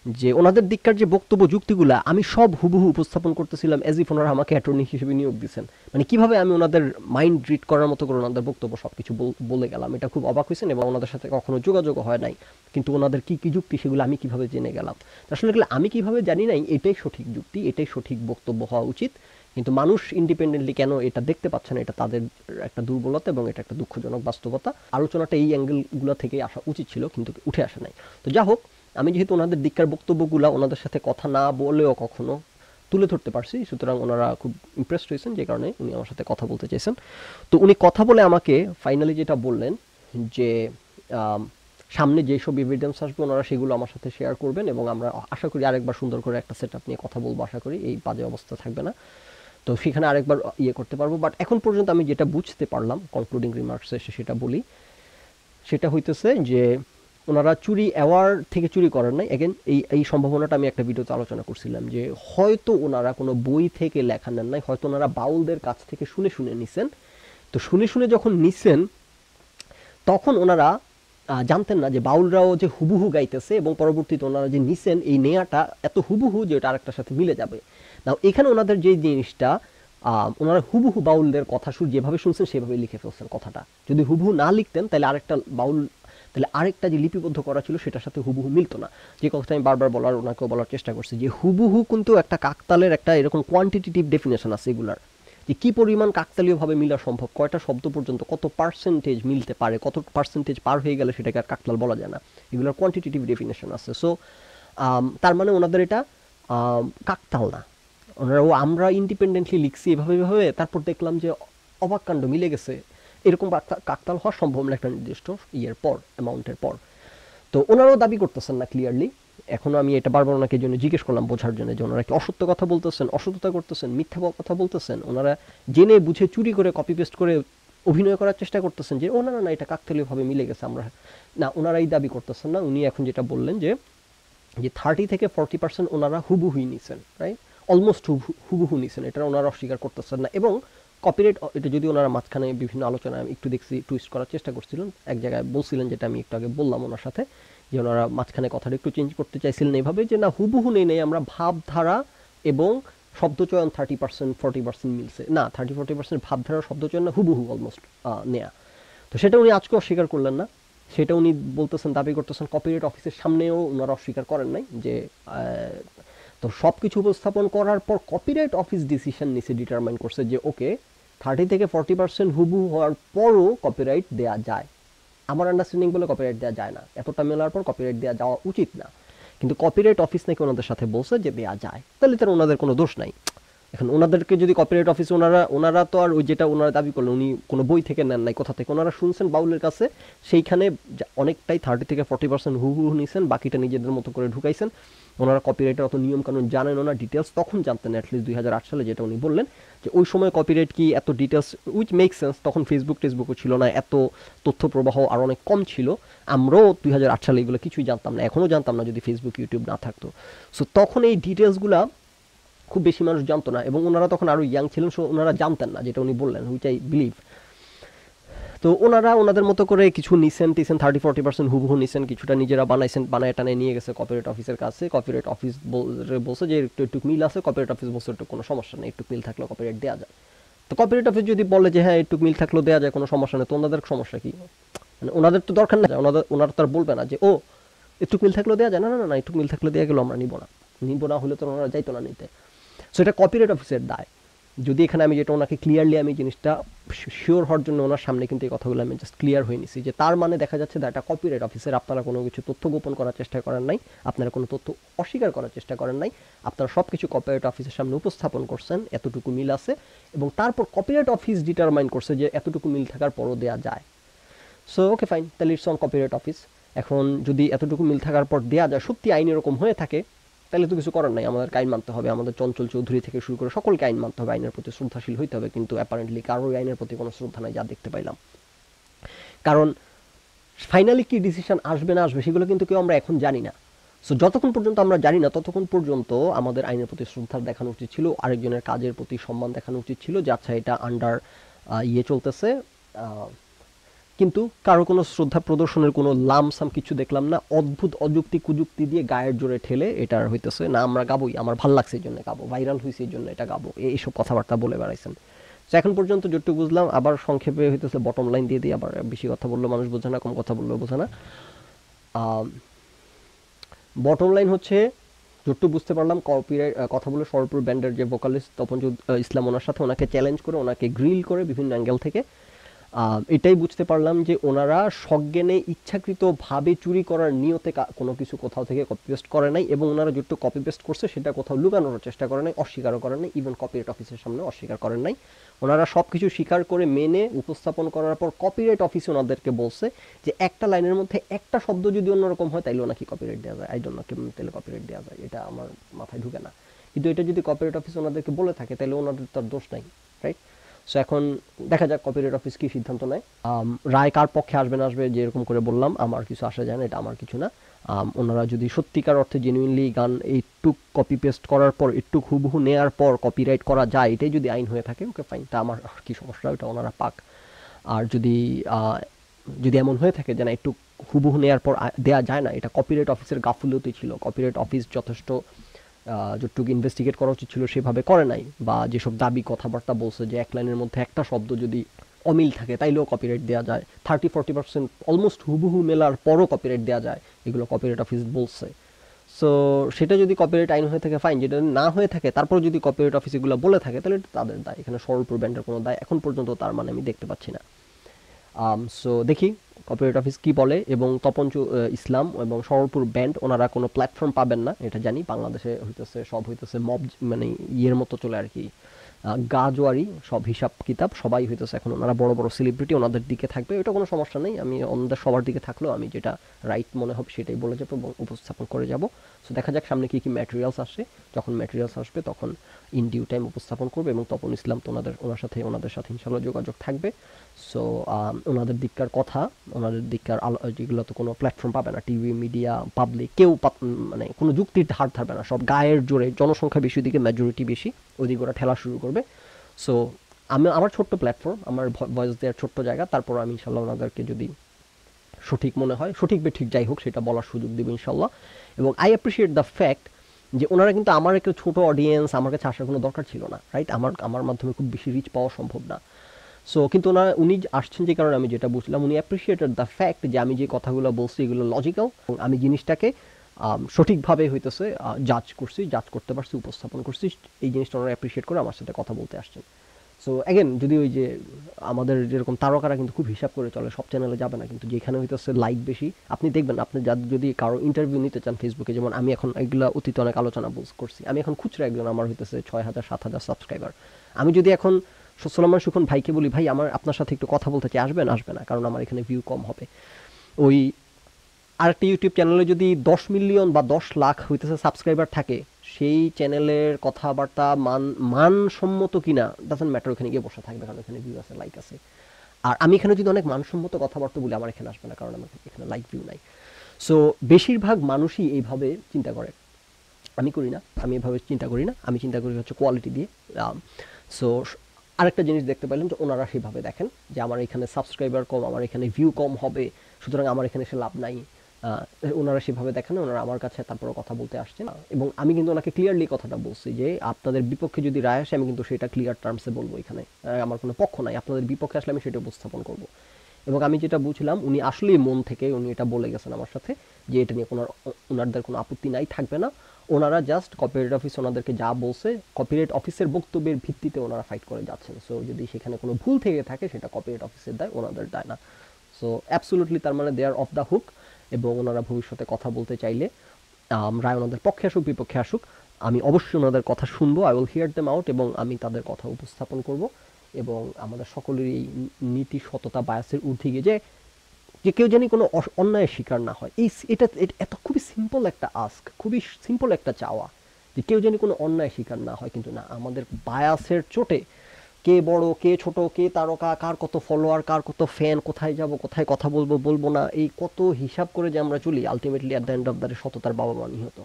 যে ওনাদের দিককার যে বক্তব্য যুক্তিগুলা আমি সব হুবহু উপস্থাপন করতেছিলাম এজ ইফ ওনারা আমাকে অ্যাটর্নি হিসেবে নিয়োগ দিচ্ছেন মানে কীভাবে আমি ওনাদের মাইন্ড রিড করার মতো করে ওনাদের বক্তব্য সবকিছু বল- বলে গেলাম। এটা খুব অবাক হয়েছেন এবং ওনাদের সাথে কখনো যোগাযোগ হয় নাই। কিন্তু ওনাদের কি কি যুক্তি সেগুলো আমি কীভাবে জেনে গেলাম? আসলে আমি কীভাবে জানি নাই, এটাই সঠিক যুক্তি, এটাই সঠিক বক্তব্য হওয়া উচিত। কিন্তু মানুষ ইন্ডিপেন্ডেন্টলি কেন এটা দেখতে পাচ্ছে না, এটা তাদের একটা দুর্বলতা এবং এটা একটা দুঃখজনক বাস্তবতা। আলোচনাটা এই অ্যাঙ্গেলগুলো থেকেই আসা উচিত ছিল, কিন্তু উঠে আসে নাই। তো যা হোক আমি যেহেতু ওনাদের দিককার বক্তব্যগুলো ওনাদের সাথে কথা না বলেও কখনো তুলে ধরতে পারছি, সুতরাং ওনারা খুব ইমপ্রেসড হয়েছেন যে কারণে উনি আমার সাথে কথা বলতে চেয়েছেন। তো উনি কথা বলে আমাকে ফাইনালি যেটা বললেন যে সামনে যেসব এভিডেন্স আসবে ওনারা সেগুলো আমার সাথে শেয়ার করবেন এবং আমরা আশা করি আরেকবার সুন্দর করে একটা সেট নিয়ে কথা বলব আশা করি, এই বাজে অবস্থা থাকবে না। তো সেখানে আরেকবার ইয়ে করতে পারব বাট এখন পর্যন্ত আমি যেটা বুঝতে পারলাম কনক্লুডিং রিমার্কসে এসে সেটা বলি, সেটা হইতেছে যে ওনারা চুরি অ্যাওয়ার্ড থেকে চুরি করেন নাই। এগেন এই এই সম্ভাবনাটা আমি একটা ভিডিওতে আলোচনা করছিলাম যে হয়তো ওনারা কোনো বই থেকে লেখা নেন নাই, হয়তো ওনারা বাউলদের কাছ থেকে শুনে শুনে নিছেন। তো শুনে শুনে যখন নিছেন, তখন ওনারা জানতেন না যে বাউলরাও যে হুবহু গাইতেছে এবং পরবর্তীতে ওনারা যে নিছেন, এই নেয়াটা এত হুবুহু যে ওটা আরেকটার সাথে মিলে যাবে। না এখানে ওনাদের যে জিনিসটা ওনারা হুবহু বাউলদের কথা যেভাবে শুনছেন সেভাবে লিখে ফেলছেন কথাটা। যদি হুবহু না লিখতেন, তাহলে আরেকটা বাউল তাহলে আরেকটা যে লিপিবদ্ধ করা ছিল, সেটার সাথে হুবহু মিলতো না। যে কথাটা আমি বারবার বলার, ওনাকেও বলার চেষ্টা করছি যে হুবহু কিন্তু একটা কাকতালের একটা এরকম কোয়ান্টিটেটিভ ডেফিনেশন আছে এগুলার। যে কি পরিমাণ কাকতালীয়ভাবে মিলা সম্ভব, কয়টা শব্দ পর্যন্ত, কত পার্সেন্টেজ মিলতে পারে, কত পার্সেন্টেজ পার হয়ে গেলে সেটাকে আর কাকতাল বলা যায় না। এগুলোর কোয়ান্টিটেটিভ ডেফিনেশন আছে। সো তার মানে ওনাদের এটা কাকতাল না। ওনারা ও আমরা ইন্ডিপেন্ডেন্টলি লিখছি এভাবে এভাবে, তারপর দেখলাম যে অবাক কাণ্ড মিলে গেছে। এরকম কাকতাল হওয়া সম্ভব না একটা নির্দিষ্ট ইয়ের পর অ্যামাউন্টের পর। তো ওনারাও দাবি করতেছেন না ক্লিয়ারলি এখনও আমি এটা বারবার ওনাকে জন্য জিজ্ঞেস করলাম বোঝার জন্য যে ওনারা কি অসত্য কথা বলতেছেন অসত্যতা করতেছেন, মিথ্যা কথা বলতেছেন? ওনারা জেনে বুঝে চুরি করে কপি পেস্ট করে অভিনয় করার চেষ্টা করতেছেন যে ওনারা না এটা কাকতালীয়ভাবে মিলে গেছে আমরা না, ওনারাই দাবি করতেছেন না। উনি এখন যেটা বললেন যে যে থার্টি থেকে ফর্টি পার্সেন্ট ওনারা হুবুহুই নিছেন রাইট অলমোস্ট হুবহু নিছেন। এটা ওনারা অস্বীকার করতেছেন না। এবং কপিরাইট এটা যদি ওনারা মাঝখানে বিভিন্ন আলোচনায় আমি একটু দেখছি টুইস্ট করার চেষ্টা করছিলেন, এক জায়গায় বলছিলেন যেটা আমি একটু আগে বললাম ওনার সাথে, যে ওনারা মাঝখানে কথাটা একটু চেঞ্জ করতে চাইছিলেন এইভাবে, যে না, হুবহু নেই নেই, আমরা ভাবধারা এবং শব্দচয়ন থার্টি পার্সেন্ট ফর্টি পার্সেন্ট মিলছে। না থার্টি ফর্টি পার্সেন্ট ভাবধারা, শব্দচয়ন না, হুবহু অলমোস্ট নেয়া। তো সেটা উনি আজকে অস্বীকার করলেন না। সেটা উনি বলতেছেন, দাবি করতেছেন কপিরাইট অফিসের সামনেও ওনারা অস্বীকার করেন নাই যে তো সব কিছু উপস্থাপন করার পর কপিরাইট অফিস ডিসিশন নিচে ডিটারমাইন করছে যে ওকে থার্টি থেকে ফর্টি পার্সেন্ট হুবু হওয়ার পরও কপিরাইট দেয়া যায়। আমার আন্ডারস্ট্যান্ডিং বলে কপিরাইট দেওয়া যায় না। এতটা মেলার পর কপিরাইট দেওয়া যাওয়া উচিত না। কিন্তু কপিরাইট অফিস নাকি ওনাদের সাথে বলছে যে দেওয়া যায়। তাহলে তার ওনাদের কোনো দোষ নাই। এখন ওনাদেরকে যদি কপিরাইট অফিস ওনারা ওনারা তো আর ওই যেটা ওনারা দাবি করলেন, উনি কোনো বই থেকে নেন নাই কোথা থেকে? ওনারা শুনছেন বাউলের কাছে, সেইখানে অনেকটাই থার্টি থেকে ফর্টি পার্সেন্ট হু হু নিছেন, বাকিটা নিজেদের মতো করে ঢুকাইছেন। ওনারা কপিরাইটের অত নিয়ম কানুন জানেন ওনার ডিটেলস তখন জানতেন অ্যাটলিস্ট দুই হাজার আট সালে যেটা উনি বললেন, যে ওই সময় কপিরাইট কি এত ডিটেলস উইচ মেক সেন্স তখন ফেসবুক টেসবুকও ছিল না, এত তথ্য প্রবাহ আর অনেক কম ছিল। আমরাও দুই হাজার আট সালে এগুলো কিছুই জানতাম না, এখনও জানতাম না যদি ফেসবুক ইউটিউব না থাকতো। সো তখন এই ডিটেলসগুলা খুব বেশি মানুষ জানতো না এবং ওনারা তখন আরও ইয়াং ছিলেন সো ওনারা জানতেন না যেটা উনি বললেন হুইচ আই বিলিভ তো ওনারা ওনাদের মতো করে কিছু নিছেন টিছেন থার্টি ফর্টি পার্সেন্ট হুবহু নিছেন, কিছুটা নিজেরা বানাইছেন, বানায় টানায় নিয়ে গেছে কপিরাইট অফিসের কাছে। কপিরাইট অফিস বলছে যে একটু একটু মিল আছে কপিরাইট অফিস বলছে একটু কোনো সমস্যা নেই, একটু মিল থাকলেও কপিরাইট দেওয়া যায়। তো কপিরাইট অফিস যদি বলে যে হ্যাঁ একটু মিল থাকলেও দেওয়া যায়, কোনো সমস্যা নেই, তো ওনাদের সমস্যা কি? মানে ওনাদের তো দরকার না ওনাদের, ওনারা তো আর বলবে না যে, ও, একটু মিল থাকলেও দেওয়া যায়। না না না একটু মিল থাকলে দেওয়া গেলো আমরা নিব না। নিব না হলে তো ওনারা যাইতো না নিতে। সো এটা কপিরাইট অফিসের দায়। যদি এখানে আমি যেটা ওনাকে ক্লিয়ারলি আমি জিনিসটা শিওর হওয়ার জন্য ওনার সামনে কিন্তু এই কথাগুলো আমি জাস্ট ক্লিয়ার হয়ে নিছি যে তার মানে দেখা যাচ্ছে এটা কপিরাইট অফিসের আপনারা কোনো কিছু তথ্য গোপন করার চেষ্টা করেন নাই, আপনারা কোনো তথ্য অস্বীকার করার চেষ্টা করেন নাই, আপনারা সব কিছু কপিরাইট অফিসের সামনে উপস্থাপন করছেন, এতটুকু মিল আছে এবং তারপর কপিরাইট অফিস ডিটারমাইন করছে যে এতটুকু মিল থাকার পরও দেওয়া যায়। সো ওকে ফাইন তাহলে ইটস অন কপিরাইট অফিস এখন যদি এতটুকু মিল থাকার পর দেওয়া যায়, সত্যি আইন এরকম হয়ে থাকে তাহলে তো কিছু করার নাই। আমাদের আইন মানতে হবে। আমাদের চঞ্চল চৌধুরী থেকে শুরু করে সকলকে আইন মানতে হবে। আইনের প্রতি শ্রদ্ধাশীল হইতে হবে। কিন্তু অ্যাপারেন্টলি কারোর আইনের প্রতি কোনো শ্রদ্ধা নাই, যা দেখতে পাইলাম। কারণ ফাইনালি কি ডিসিশন আসবে না আসবে সেগুলো কিন্তু কেউ আমরা এখন জানি না। সো যতক্ষণ পর্যন্ত আমরা জানি না, ততক্ষণ পর্যন্ত আমাদের আইনের প্রতি শ্রদ্ধা দেখানো উচিত ছিল, আরেকজনের কাজের প্রতি সম্মান দেখানো উচিত ছিল যে আচ্ছা এটা আন্ডার ইয়ে চলতেছে কিন্তু কারও কোনো শ্রদ্ধা প্রদর্শনের কোনো লামসাম কিছু দেখলাম না। অদ্ভুত অযুক্তি কুযুক্তি দিয়ে গায়ের জোরে ঠেলে এটার হইতেছে, না, আমরা গাবোই, আমার ভালো লাগছে এই জন্য গাবো, ভাইরাল হয়েছে এই জন্য এটা গাবো। এইসব কথাবার্তা বলে বেড়াইছেন। তো এখন পর্যন্ত যতটুকু বুঝলাম, আবার সংক্ষেপে হইতেছে বটম লাইন দিয়ে দিয়ে আবার বেশি কথা বলল, মানুষ বোঝে না, কম কথা বললেও বোঝে না। বটম লাইন হচ্ছে, যতটুকু বুঝতে পারলাম কপিরাইট কথা বলে সরপুর ব্যান্ডের যে ভোকালিস্ট তপন ইসলাম ওনার সাথে ওনাকে চ্যালেঞ্জ করে, ওনাকে গ্রিল করে বিভিন্ন অ্যাঙ্গেল থেকে এটাই বুঝতে পারলাম যে ওনারা সজ্ঞানে ইচ্ছাকৃতভাবে চুরি করার নিয়তে কোনো কিছু কোথাও থেকে কপি পেস্ট করে নাই এবং ওনারা যতটুকু কপি পেস্ট করছে সেটা কোথাও লুকানোর চেষ্টা করে নাই, অস্বীকারও করেন নাই ইভেন কপিরাইট অফিসের সামনে অস্বীকার করেন নাই। ওনারা সব কিছু স্বীকার করে মেনে উপস্থাপন করার পর কপিরাইট অফিসে ওনাদেরকে বলছে যে একটা লাইনের মধ্যে একটা শব্দ যদি অন্যরকম হয় তাইলে ওনাকে কপিরাইট দেওয়া যায়। আই ডোন্ট কেমন তাহলে কপিরাইট দেওয়া যায়, এটা আমার মাথায় ঢুকে না। কিন্তু এটা যদি কপিরাইট অফিস ওনাদেরকে বলে থাকে তাহলে ওনাদের তার দোষ নাই রাইট সো এখন দেখা যাক কপিরাইট অফিস কি সিদ্ধান্ত নেয়। রায় কার পক্ষে আসবে না আসবে যেরকম করে বললাম, আমার কিছু আসা যায় না, এটা আমার কিছু না। ওনারা যদি সত্যিকার অর্থে জেনুইনলি গান এইটুক কপি পেস্ট করার পর একটুক হুবহু নেয়ার পর কপিরাইট করা যায়, এটাই যদি আইন হয়ে থাকে ওকে ফাইন তা আমার আর কি সমস্যা, ওটা ওনারা পাক। আর যদি যদি এমন হয়ে থাকে যে না একটু হুবহু নেওয়ার পর দেয়া যায় না, এটা কপিরাইট অফিসের গাফুলতি ছিল। কপিরাইট অফিস যথেষ্ট যতটুকু ইনভেস্টিগেট করা উচিত ছিল সেভাবে করে নাই বা যেসব দাবি কথাবার্তা বলছে যে এক লাইনের মধ্যে একটা শব্দ যদি অমিল থাকে তাইলেও কপিরাইট দেওয়া যায়। থার্টি ফোর্টি পার্সেন্ট অলমোস্ট হুবহু মেলার পরও কপিরাইট দেওয়া যায়। এগুলো কপিরাইট অফিস বলছে। সো সেটা যদি কপিরাইট আইন হয়ে থাকে ফাইন যেটা না হয়ে থাকে তারপর যদি কপিরাইট অফিস এগুলো বলে থাকে, তাহলে এটা তাদের দায়। এখানে সরলপুর ব্যান্ডের কোনো দায় এখন পর্যন্ত তার মানে আমি দেখতে পাচ্ছি না। সো দেখি। কপিরাইট অফিস কি বলে এবং তপন ইসলাম এবং সরলপুর ব্যান্ড, ওনারা কোনো প্ল্যাটফর্ম পাবেন না, এটা জানি। বাংলাদেশে হইতেছে, সব হইতেছে মব মানে ইয়ের মতো চলে আর কি। গাজোয়ারি, সব হিসাব কিতাব, সবাই হইতেছে এখন ওনারা বড় বড় সেলিব্রিটি ওনাদের দিকে থাকবে। এটা কোনো সমস্যা নেই, আমি ওনাদের সবার দিকে থাকলেও আমি যেটা রাইট মনে হবে সেটাই বলে যাব এবং উপস্থাপন করে যাব। সো দেখা যাক সামনে কি কি ম্যাটেরিয়ালস আসে। যখন ম্যাটেরিয়ালস আসবে, তখন ইন ডিউ টাইম উপস্থাপন করবে এবং তপন ইসলাম তো ওনাদের, ওনার সাথে, ওনাদের সাথে ইনশাল্লাহ যোগাযোগ থাকবে। সো ওনাদের দিককার কথা, ওনাদের দিককার যেগুলো তো কোনো প্ল্যাটফর্ম পাবে না টিভি মিডিয়া পাবলিক কেউ মানে কোনো যুক্তির ধার ধারবে না, সব গায়ের জোরে, জনসংখ্যা বেশি দিকে মেজরিটি বেশি, ওদিকে ওরা ঠেলা শুরু করবে। সো আমি, আমার ছোট্ট প্ল্যাটফর্ম আমার ভয়েস দেওয়ার ছোট্ট জায়গা, তারপর আমি ইনশাল্লাহ ওনাদেরকে যদি সঠিক মনে হয়, সঠিক বে ঠিক যাই হোক, সেটা বলার সুযোগ দেবো ইনশাল্লাহ এবং আই অ্যাপ্রিসিয়েট দ্য ফ্যাক্ট যে ওনারা কিন্তু আমার একটু ছোট অডিয়েন্স আমার কাছে আসার কোনো দরকার ছিল না রাইট আমার আমার মাধ্যমে খুব বেশি রিচ পাওয়া সম্ভব না। সো কিন্তু ওনারা, উনি আসছেন যে কারণে আমি যেটা বুঝলাম, উনি অ্যাপ্রিসিয়েটেড দ্য ফ্যাক্ট যে আমি যে কথাগুলো বলছি এগুলো লজিক্যাল আমি জিনিসটাকে সঠিকভাবে হইতেছে জাজ করছি জাজ করতে পারছি, উপস্থাপন করছি, এই জিনিসটা ওনারা অ্যাপ্রিসিয়েট করে আমার সাথে কথা বলতে আসছেন। সো অ্যাগেন যদি ওই যে আমাদের যেরকম তারকারা কিন্তু খুব হিসাব করে চলে, সব চ্যানেলে যাবে না, কিন্তু যেখানে হইতেছে লাইক বেশি, আপনি দেখবেন, আপনি যাদের যদি কারও ইন্টারভিউ নিতে চান ফেসবুকে যেমন আমি এখন এগুলো অতীতে অনেক আলোচনা করছি, আমি এখন খুচরা একজন, আমার হইতেছে ছয় হাজার, সাত হাজার সাবস্ক্রাইবার আমি যদি এখন সোসালামান সুখন ভাইকে বলি, ভাই, আমার, আপনার সাথে একটু কথা বলতে চাই আসবেন? আসবে না, কারণ আমার এখানে ভিউ কম হবে। ওই আরেকটা ইউটিউব চ্যানেলে যদি দশ মিলিয়ন বা দশ লাখ হইতেছে সাবস্ক্রাইবার থাকে, সেই চ্যানেলের কথাবার্তা মান, মানসম্মত কিনা ডাজন্ট ম্যাটার ওখানে গিয়ে বসে থাকবে, কারণ এখানে ভিউ আছে লাইক আছে। আর আমি এখানে যদি অনেক মানসম্মত কথাবার্তা বলি, আমার এখানে আসবে না, কারণ আমার এখানে লাইক ভিউ নাই। সো বেশিরভাগ মানুষই এইভাবে চিন্তা করে। আমি করি না, আমি এভাবে চিন্তা করি না, আমি চিন্তা করি হচ্ছে কোয়ালিটি দিয়ে সো আরেকটা জিনিস দেখতে পেলাম যে ওনারা সেভাবে দেখেন যে আমার এখানে সাবস্ক্রাইবার কম, আমার এখানে ভিউ কম হবে, সুতরাং আমার এখানে সে লাভ নাই। ওনারা সেভাবে দেখেন ওনারা আমার কাছে তারপরে কথা বলতে আসছেন। এবং আমি কিন্তু ওনাকে ক্লিয়ারলি কথাটা বলছি যে, আপনাদের বিপক্ষে যদি রায় আসে, আমি কিন্তু সেটা ক্লিয়ার টার্মসে বলব এখানে। আমার কোনো পক্ষ নাই। আপনাদের বিপক্ষে আসলে আমি সেটা উপস্থাপন করব। এবং আমি যেটা বুঝলাম, উনি আসলেই মন থেকে উনি এটা বলে গেছেন আমার সাথে, যে এটা নিয়ে কোনো ওনাদের কোনো আপত্তি নাই, থাকবে না। ওনারা জাস্ট কপিরাইট অফিস ওনাদেরকে যা বলছে কপিরাইট অফিসের বক্তব্যের ভিত্তিতে ওনারা ফাইট করে যাচ্ছেন। সো যদি সেখানে কোনো ভুল থেকে থাকে, সেটা কপিরাইট অফিসের দায়, ওনাদের দায় না। সো অ্যাবসোলুটলি তার মানে দেয়ার অফ দ্য হুক এবং ওনারা ভবিষ্যতে কথা বলতে চাইলে রায় ওনাদের পক্ষে আসুক, বিপক্ষে আসুক, আমি অবশ্যই ওনাদের কথা শুনব I will hear them out এবং আমি তাদের কথা উপস্থাপন করব এবং আমাদের সকলের এই নীতি, সততা বায়াসের ঊর্ধ্বে গিয়ে যে যে কেউ জানি কোনো অন্যায়ের শিকার না হয়। এই এটা এত খুবই সিম্পল একটা আস্ক খুবই সিম্পল একটা চাওয়া যে কেউ জানি কোনো অন্যায়ের শিকার না হয়, কিন্তু না, আমাদের বায়াসের চোটে কে বড়, কে ছোট, কে তারকা, কার কত ফলোয়ার কার কত ফ্যান কোথায় যাব, কোথায় কথা বলব বলব না। এই কত হিসাব করে যে আমরা চলি ultimately at the end of the সততার বাবা মা নিহত।